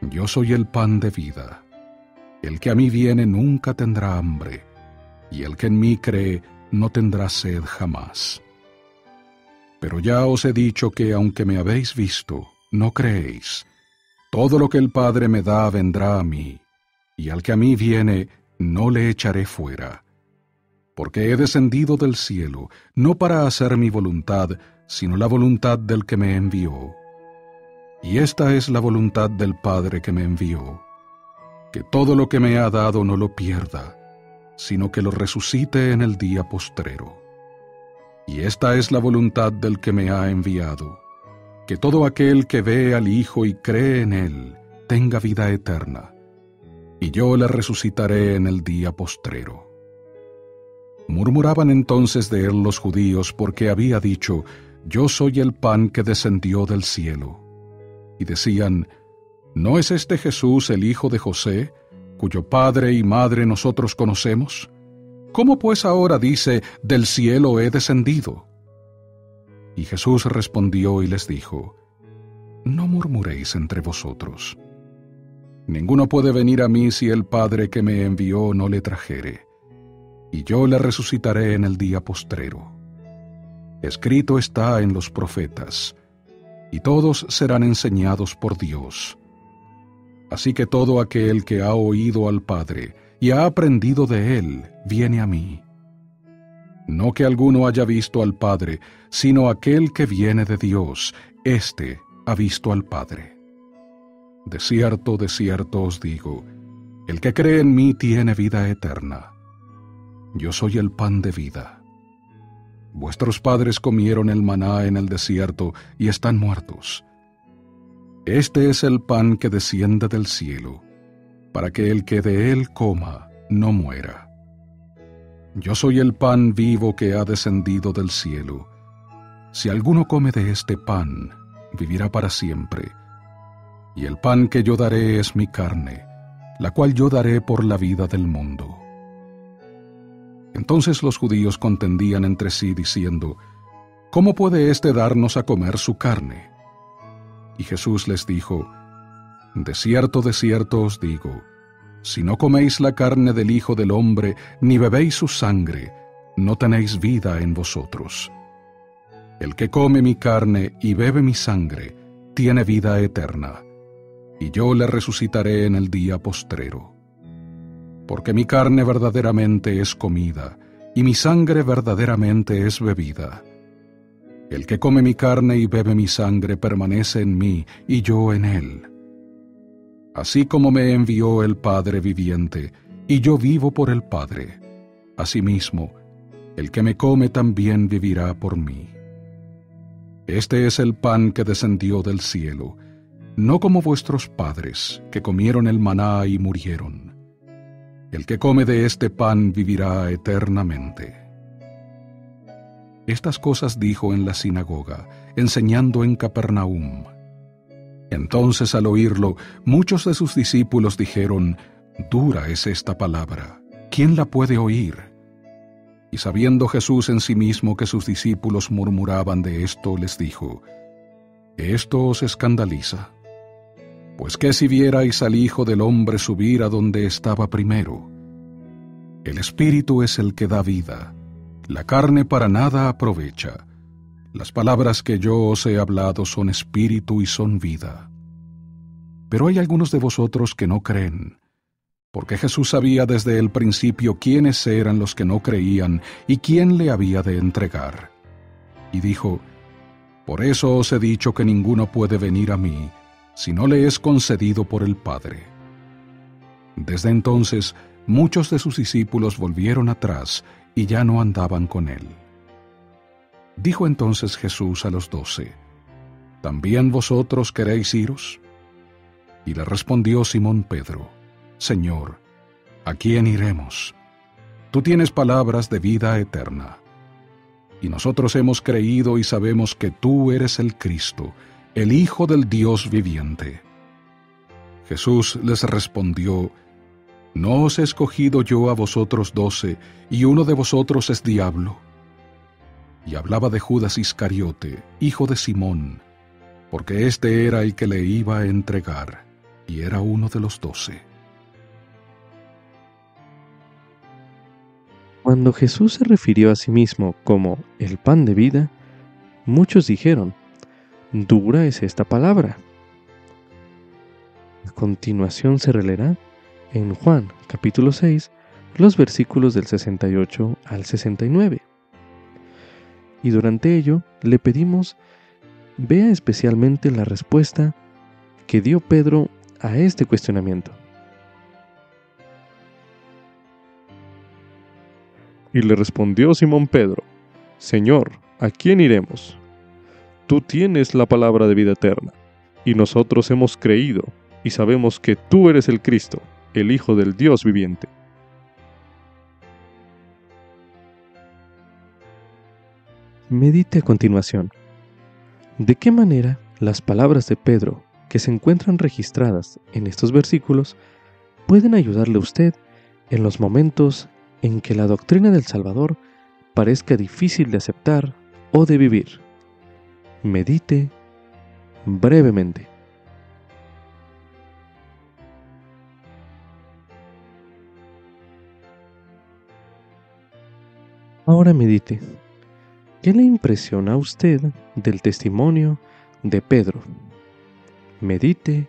Yo soy el pan de vida. El que a mí viene nunca tendrá hambre, y el que en mí cree no tendrá sed jamás. Pero ya os he dicho que aunque me habéis visto, no creéis. Todo lo que el Padre me da vendrá a mí, y al que a mí viene, no le echaré fuera. Porque he descendido del cielo, no para hacer mi voluntad, sino la voluntad del que me envió. Y esta es la voluntad del Padre que me envió, que todo lo que me ha dado no lo pierda, sino que lo resucite en el día postrero. Y esta es la voluntad del que me ha enviado, que todo aquel que ve al Hijo y cree en Él tenga vida eterna, y yo le resucitaré en el día postrero. Murmuraban entonces de él los judíos porque había dicho, Yo soy el pan que descendió del cielo. Y decían, ¿No es este Jesús el hijo de José, cuyo padre y madre nosotros conocemos? ¿Cómo pues ahora dice, del cielo he descendido? Y Jesús respondió y les dijo, No murmuréis entre vosotros. Ninguno puede venir a mí si el Padre que me envió no le trajere, y yo le resucitaré en el día postrero. Escrito está en los profetas, y todos serán enseñados por Dios. Así que todo aquel que ha oído al Padre, y ha aprendido de él, viene a mí. No que alguno haya visto al Padre, sino aquel que viene de Dios, éste ha visto al Padre. De cierto, de cierto os digo, el que cree en mí tiene vida eterna. Yo soy el pan de vida. Vuestros padres comieron el maná en el desierto y están muertos. Este es el pan que desciende del cielo para que el que de él coma no muera. Yo soy el pan vivo que ha descendido del cielo. Si alguno come de este pan, vivirá para siempre. Y el pan que yo daré es mi carne, la cual yo daré por la vida del mundo. Entonces los judíos contendían entre sí diciendo, ¿Cómo puede éste darnos a comer su carne? Y Jesús les dijo, de cierto, de cierto os digo, si no coméis la carne del Hijo del Hombre, ni bebéis su sangre, no tenéis vida en vosotros. El que come mi carne y bebe mi sangre, tiene vida eterna, y yo le resucitaré en el día postrero. Porque mi carne verdaderamente es comida, y mi sangre verdaderamente es bebida. El que come mi carne y bebe mi sangre permanece en mí, y yo en él así como me envió el Padre viviente, y yo vivo por el Padre. Asimismo, el que me come también vivirá por mí. Este es el pan que descendió del cielo, no como vuestros padres, que comieron el maná y murieron. El que come de este pan vivirá eternamente. Estas cosas dijo en la sinagoga, enseñando en Capernaum entonces al oírlo, muchos de sus discípulos dijeron, Dura es esta palabra, ¿quién la puede oír? Y sabiendo Jesús en sí mismo que sus discípulos murmuraban de esto, les dijo, ¿Esto os escandaliza? Pues que si vierais al Hijo del Hombre subir a donde estaba primero. El Espíritu es el que da vida, la carne para nada aprovecha. Las palabras que yo os he hablado son espíritu y son vida. Pero hay algunos de vosotros que no creen, porque Jesús sabía desde el principio quiénes eran los que no creían y quién le había de entregar. Y dijo, Por eso os he dicho que ninguno puede venir a mí, si no le es concedido por el Padre. Desde entonces, muchos de sus discípulos volvieron atrás y ya no andaban con él. Dijo entonces Jesús a los doce, ¿También vosotros queréis iros? Y le respondió Simón Pedro, Señor, ¿a quién iremos? Tú tienes palabras de vida eterna. Y nosotros hemos creído y sabemos que tú eres el Cristo, el Hijo del Dios viviente. Jesús les respondió, ¿No os he escogido yo a vosotros doce, y uno de vosotros es diablo? y hablaba de Judas Iscariote, hijo de Simón, porque éste era el que le iba a entregar, y era uno de los doce. Cuando Jesús se refirió a sí mismo como el pan de vida, muchos dijeron, dura es esta palabra. A continuación se releerá en Juan capítulo 6 los versículos del 68 al 69 y durante ello le pedimos vea especialmente la respuesta que dio Pedro a este cuestionamiento. Y le respondió Simón Pedro, Señor, ¿a quién iremos? Tú tienes la palabra de vida eterna, y nosotros hemos creído y sabemos que tú eres el Cristo, el Hijo del Dios viviente. Medite a continuación. ¿De qué manera las palabras de Pedro, que se encuentran registradas en estos versículos, pueden ayudarle a usted en los momentos en que la doctrina del Salvador parezca difícil de aceptar o de vivir? Medite brevemente. Ahora medite. ¿Qué le impresiona a usted del testimonio de Pedro? Medite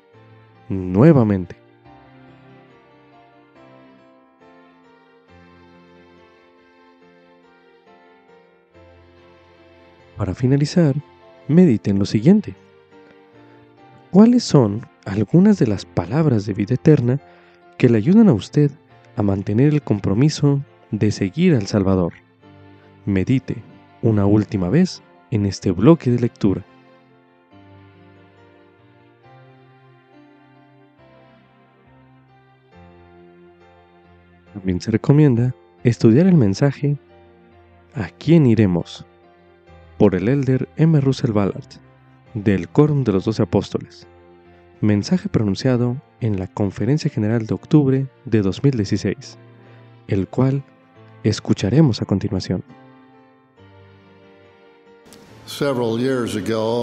nuevamente. Para finalizar, medite en lo siguiente. ¿Cuáles son algunas de las palabras de vida eterna que le ayudan a usted a mantener el compromiso de seguir al Salvador? Medite una última vez en este bloque de lectura. También se recomienda estudiar el mensaje ¿A quién iremos? por el elder M. Russell Ballard del Quórum de los Doce Apóstoles. Mensaje pronunciado en la Conferencia General de octubre de 2016, el cual escucharemos a continuación.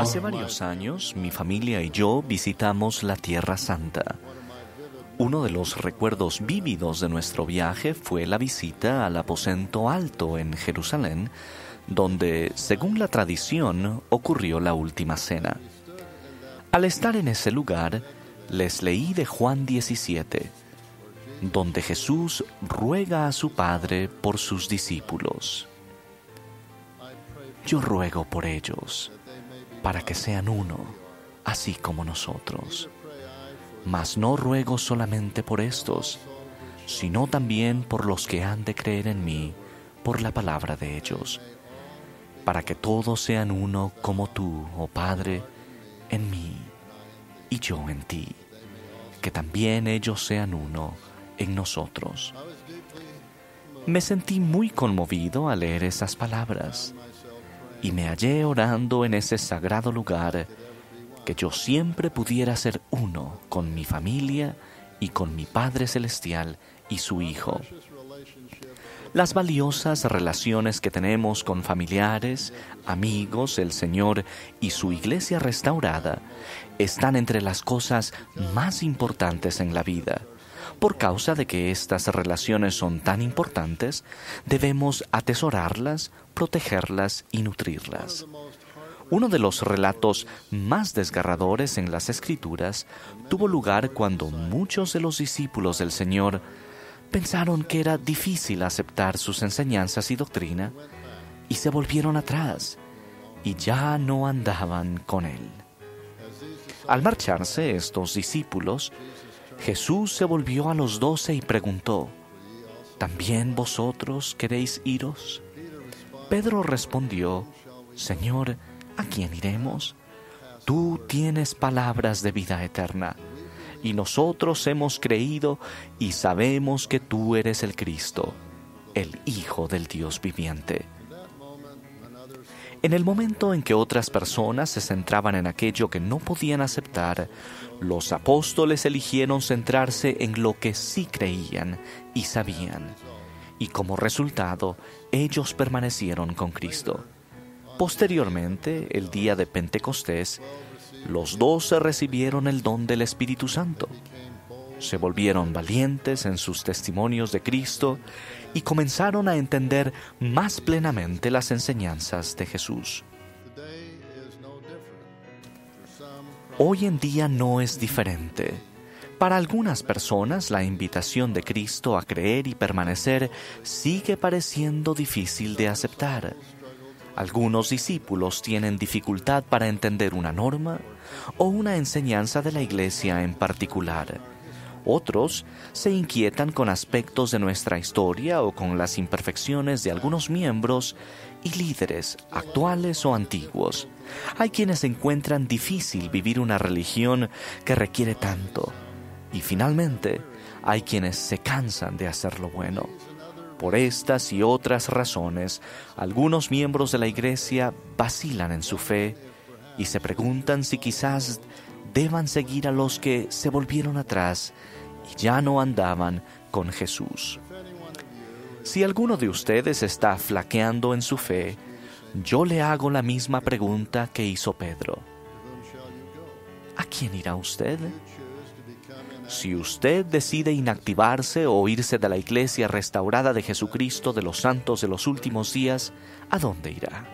Hace varios años, mi familia y yo visitamos la Tierra Santa. Uno de los recuerdos vívidos de nuestro viaje fue la visita al aposento alto en Jerusalén, donde, según la tradición, ocurrió la última cena. Al estar en ese lugar, les leí de Juan 17, donde Jesús ruega a su Padre por sus discípulos yo ruego por ellos, para que sean uno, así como nosotros. Mas no ruego solamente por estos, sino también por los que han de creer en mí por la palabra de ellos, para que todos sean uno como tú, oh Padre, en mí y yo en ti, que también ellos sean uno en nosotros. Me sentí muy conmovido al leer esas palabras y me hallé orando en ese sagrado lugar, que yo siempre pudiera ser uno con mi familia y con mi Padre Celestial y su Hijo. las valiosas relaciones que tenemos con familiares, amigos, el Señor y su iglesia restaurada están entre las cosas más importantes en la vida. Por causa de que estas relaciones son tan importantes, debemos atesorarlas, protegerlas y nutrirlas. Uno de los relatos más desgarradores en las Escrituras tuvo lugar cuando muchos de los discípulos del Señor pensaron que era difícil aceptar sus enseñanzas y doctrina y se volvieron atrás y ya no andaban con él. Al marcharse estos discípulos, Jesús se volvió a los doce y preguntó, ¿también vosotros queréis iros? Pedro respondió, Señor, ¿a quién iremos? Tú tienes palabras de vida eterna y nosotros hemos creído y sabemos que tú eres el Cristo, el Hijo del Dios viviente. En el momento en que otras personas se centraban en aquello que no podían aceptar, los apóstoles eligieron centrarse en lo que sí creían y sabían, y como resultado ellos permanecieron con Cristo. Posteriormente, el día de Pentecostés, los doce recibieron el don del Espíritu Santo. Se volvieron valientes en sus testimonios de Cristo y comenzaron a entender más plenamente las enseñanzas de Jesús. Hoy en día no es diferente. Para algunas personas la invitación de Cristo a creer y permanecer sigue pareciendo difícil de aceptar. Algunos discípulos tienen dificultad para entender una norma o una enseñanza de la iglesia en particular. Otros se inquietan con aspectos de nuestra historia o con las imperfecciones de algunos miembros y líderes actuales o antiguos. Hay quienes encuentran difícil vivir una religión que requiere tanto. Y finalmente, hay quienes se cansan de hacer lo bueno. Por estas y otras razones, algunos miembros de la Iglesia vacilan en su fe y se preguntan si quizás deban seguir a los que se volvieron atrás ya no andaban con Jesús. Si alguno de ustedes está flaqueando en su fe, yo le hago la misma pregunta que hizo Pedro. ¿A quién irá usted? Si usted decide inactivarse o irse de la iglesia restaurada de Jesucristo de los santos de los últimos días, ¿a dónde irá?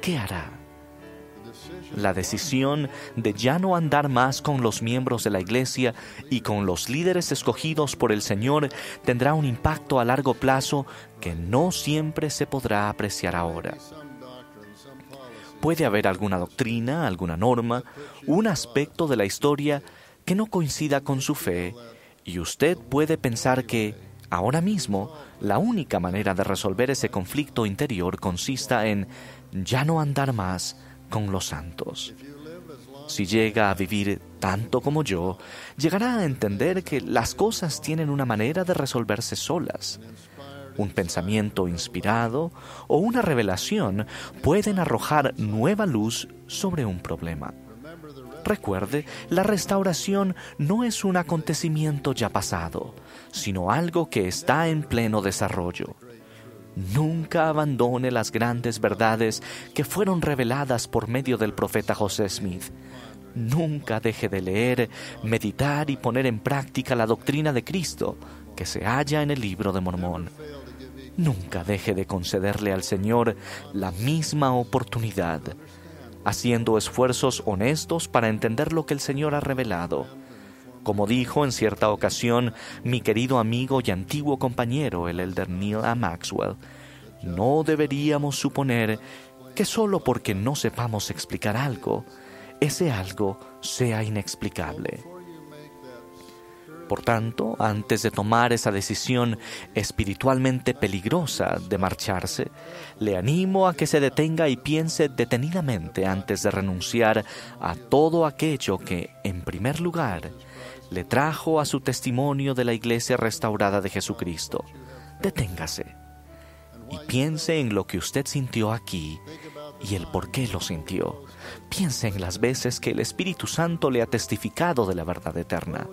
¿Qué hará? La decisión de ya no andar más con los miembros de la iglesia y con los líderes escogidos por el Señor tendrá un impacto a largo plazo que no siempre se podrá apreciar ahora. Puede haber alguna doctrina, alguna norma, un aspecto de la historia que no coincida con su fe y usted puede pensar que, ahora mismo, la única manera de resolver ese conflicto interior consista en ya no andar más con los santos. Si llega a vivir tanto como yo, llegará a entender que las cosas tienen una manera de resolverse solas. Un pensamiento inspirado o una revelación pueden arrojar nueva luz sobre un problema. Recuerde, la restauración no es un acontecimiento ya pasado, sino algo que está en pleno desarrollo. Nunca abandone las grandes verdades que fueron reveladas por medio del profeta José Smith. Nunca deje de leer, meditar y poner en práctica la doctrina de Cristo que se halla en el libro de Mormón. Nunca deje de concederle al Señor la misma oportunidad haciendo esfuerzos honestos para entender lo que el Señor ha revelado. Como dijo en cierta ocasión mi querido amigo y antiguo compañero, el elder Neil A. Maxwell, no deberíamos suponer que solo porque no sepamos explicar algo, ese algo sea inexplicable. Por tanto, antes de tomar esa decisión espiritualmente peligrosa de marcharse, le animo a que se detenga y piense detenidamente antes de renunciar a todo aquello que, en primer lugar, le trajo a su testimonio de la iglesia restaurada de Jesucristo. Deténgase y piense en lo que usted sintió aquí y el por qué lo sintió. Piense en las veces que el Espíritu Santo le ha testificado de la verdad eterna.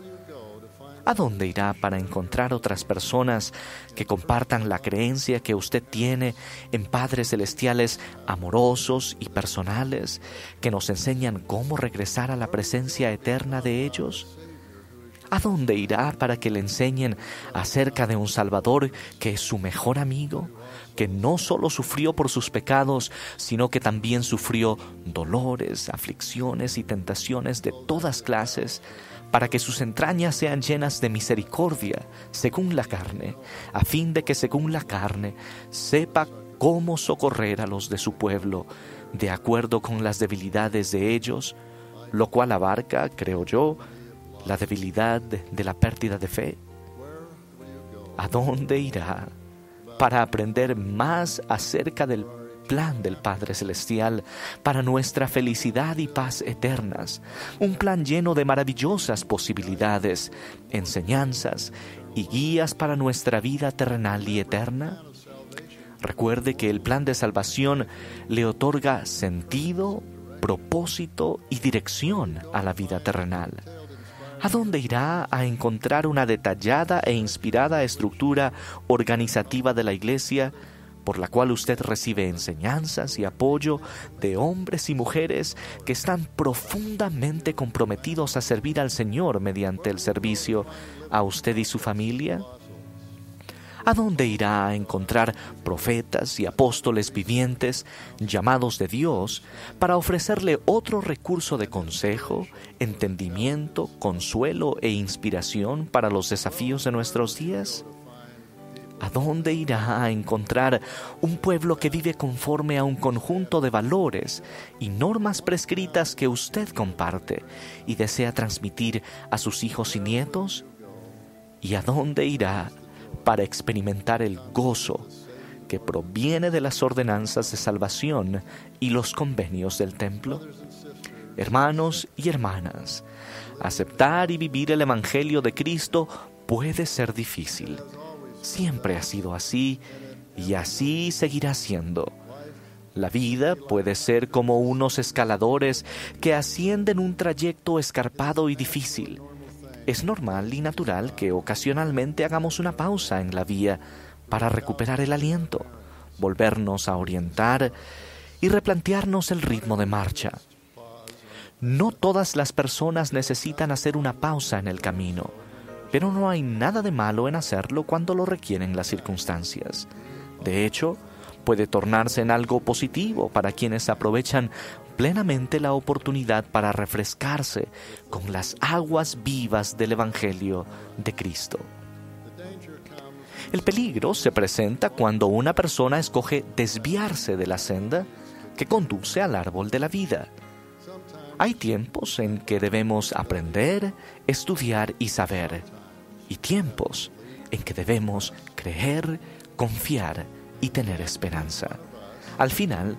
¿A dónde irá para encontrar otras personas que compartan la creencia que usted tiene en padres celestiales amorosos y personales que nos enseñan cómo regresar a la presencia eterna de ellos? ¿A dónde irá para que le enseñen acerca de un Salvador que es su mejor amigo, que no solo sufrió por sus pecados, sino que también sufrió dolores, aflicciones y tentaciones de todas clases? para que sus entrañas sean llenas de misericordia, según la carne, a fin de que según la carne sepa cómo socorrer a los de su pueblo, de acuerdo con las debilidades de ellos, lo cual abarca, creo yo, la debilidad de la pérdida de fe. ¿A dónde irá para aprender más acerca del plan del Padre Celestial para nuestra felicidad y paz eternas, un plan lleno de maravillosas posibilidades, enseñanzas y guías para nuestra vida terrenal y eterna? Recuerde que el plan de salvación le otorga sentido, propósito y dirección a la vida terrenal. ¿A dónde irá a encontrar una detallada e inspirada estructura organizativa de la Iglesia por la cual usted recibe enseñanzas y apoyo de hombres y mujeres que están profundamente comprometidos a servir al Señor mediante el servicio a usted y su familia? ¿A dónde irá a encontrar profetas y apóstoles vivientes llamados de Dios para ofrecerle otro recurso de consejo, entendimiento, consuelo e inspiración para los desafíos de nuestros días? ¿A dónde irá a encontrar un pueblo que vive conforme a un conjunto de valores y normas prescritas que usted comparte y desea transmitir a sus hijos y nietos? ¿Y a dónde irá para experimentar el gozo que proviene de las ordenanzas de salvación y los convenios del templo? Hermanos y hermanas, aceptar y vivir el Evangelio de Cristo puede ser difícil Siempre ha sido así y así seguirá siendo. La vida puede ser como unos escaladores que ascienden un trayecto escarpado y difícil. Es normal y natural que ocasionalmente hagamos una pausa en la vía para recuperar el aliento, volvernos a orientar y replantearnos el ritmo de marcha. No todas las personas necesitan hacer una pausa en el camino pero no hay nada de malo en hacerlo cuando lo requieren las circunstancias. De hecho, puede tornarse en algo positivo para quienes aprovechan plenamente la oportunidad para refrescarse con las aguas vivas del Evangelio de Cristo. El peligro se presenta cuando una persona escoge desviarse de la senda que conduce al árbol de la vida. Hay tiempos en que debemos aprender, estudiar y saber y tiempos en que debemos creer, confiar y tener esperanza. Al final,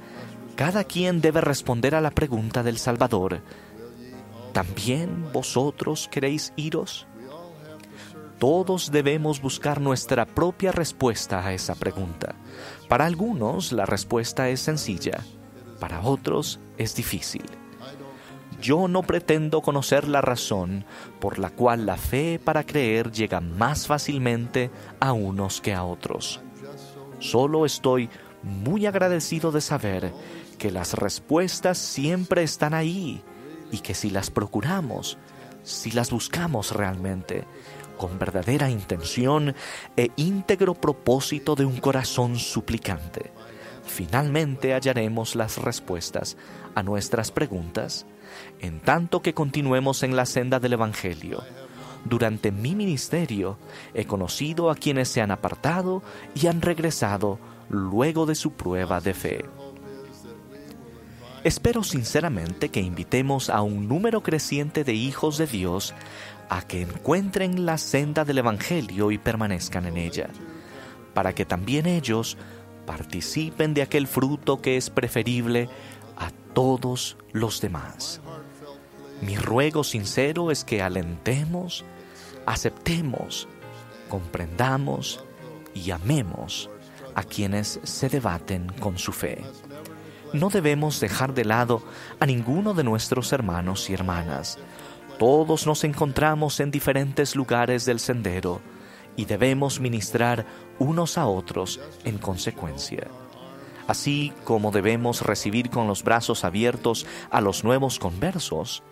cada quien debe responder a la pregunta del Salvador, ¿también vosotros queréis iros? Todos debemos buscar nuestra propia respuesta a esa pregunta. Para algunos la respuesta es sencilla, para otros es difícil. Yo no pretendo conocer la razón por la cual la fe para creer llega más fácilmente a unos que a otros. Solo estoy muy agradecido de saber que las respuestas siempre están ahí y que si las procuramos, si las buscamos realmente, con verdadera intención e íntegro propósito de un corazón suplicante, finalmente hallaremos las respuestas a nuestras preguntas en tanto que continuemos en la senda del Evangelio. Durante mi ministerio he conocido a quienes se han apartado y han regresado luego de su prueba de fe. Espero sinceramente que invitemos a un número creciente de hijos de Dios a que encuentren la senda del Evangelio y permanezcan en ella, para que también ellos participen de aquel fruto que es preferible a todos los demás. Mi ruego sincero es que alentemos, aceptemos, comprendamos y amemos a quienes se debaten con su fe. No debemos dejar de lado a ninguno de nuestros hermanos y hermanas. Todos nos encontramos en diferentes lugares del sendero y debemos ministrar unos a otros en consecuencia. Así como debemos recibir con los brazos abiertos a los nuevos conversos,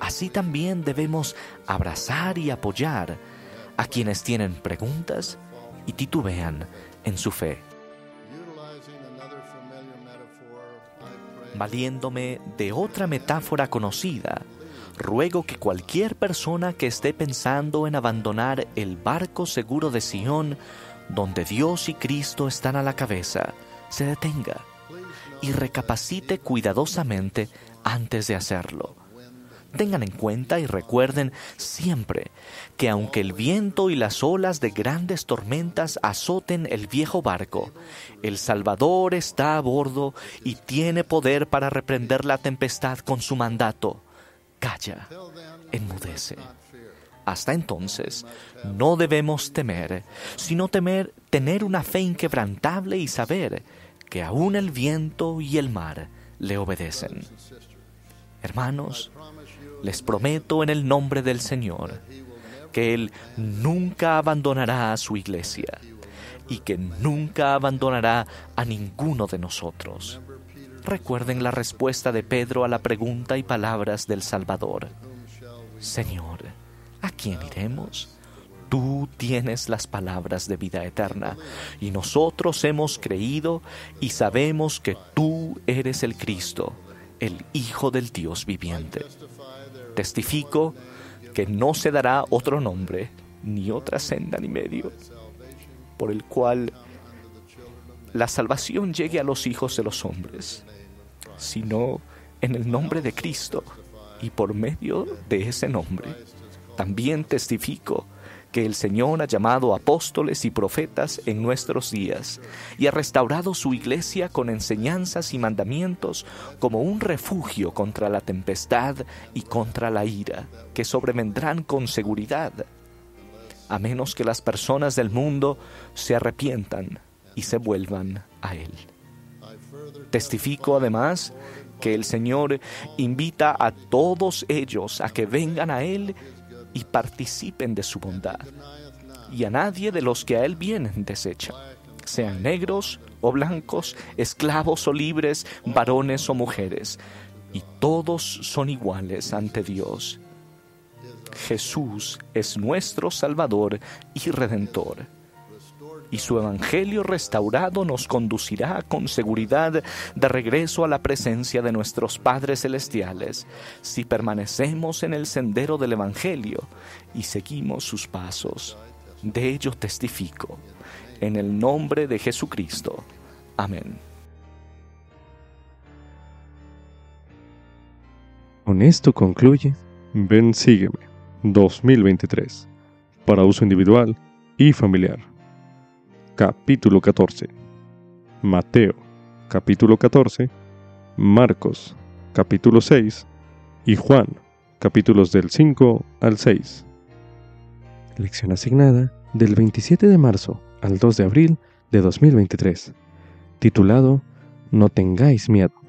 así también debemos abrazar y apoyar a quienes tienen preguntas y titubean en su fe. Valiéndome de otra metáfora conocida, ruego que cualquier persona que esté pensando en abandonar el barco seguro de Sión, donde Dios y Cristo están a la cabeza, se detenga y recapacite cuidadosamente antes de hacerlo. Tengan en cuenta y recuerden siempre que aunque el viento y las olas de grandes tormentas azoten el viejo barco, el Salvador está a bordo y tiene poder para reprender la tempestad con su mandato. Calla, enmudece. Hasta entonces, no debemos temer, sino temer tener una fe inquebrantable y saber que aún el viento y el mar le obedecen. Hermanos, les prometo en el nombre del Señor que Él nunca abandonará a su iglesia y que nunca abandonará a ninguno de nosotros. Recuerden la respuesta de Pedro a la pregunta y palabras del Salvador. Señor, ¿a quién iremos? Tú tienes las palabras de vida eterna, y nosotros hemos creído y sabemos que tú eres el Cristo, el Hijo del Dios viviente. Testifico que no se dará otro nombre, ni otra senda ni medio, por el cual la salvación llegue a los hijos de los hombres, sino en el nombre de Cristo y por medio de ese nombre. También testifico que el Señor ha llamado apóstoles y profetas en nuestros días y ha restaurado su iglesia con enseñanzas y mandamientos como un refugio contra la tempestad y contra la ira, que sobrevendrán con seguridad, a menos que las personas del mundo se arrepientan y se vuelvan a Él. Testifico además que el Señor invita a todos ellos a que vengan a Él y participen de su bondad. Y a nadie de los que a Él vienen desecha, sean negros o blancos, esclavos o libres, varones o mujeres, y todos son iguales ante Dios. Jesús es nuestro Salvador y Redentor y su Evangelio restaurado nos conducirá con seguridad de regreso a la presencia de nuestros padres celestiales si permanecemos en el sendero del Evangelio y seguimos sus pasos. De ello testifico. En el nombre de Jesucristo. Amén. Con esto concluye Ven Sígueme 2023 para uso individual y familiar capítulo 14, Mateo, capítulo 14, Marcos, capítulo 6 y Juan, capítulos del 5 al 6. Lección asignada del 27 de marzo al 2 de abril de 2023, titulado No tengáis miedo.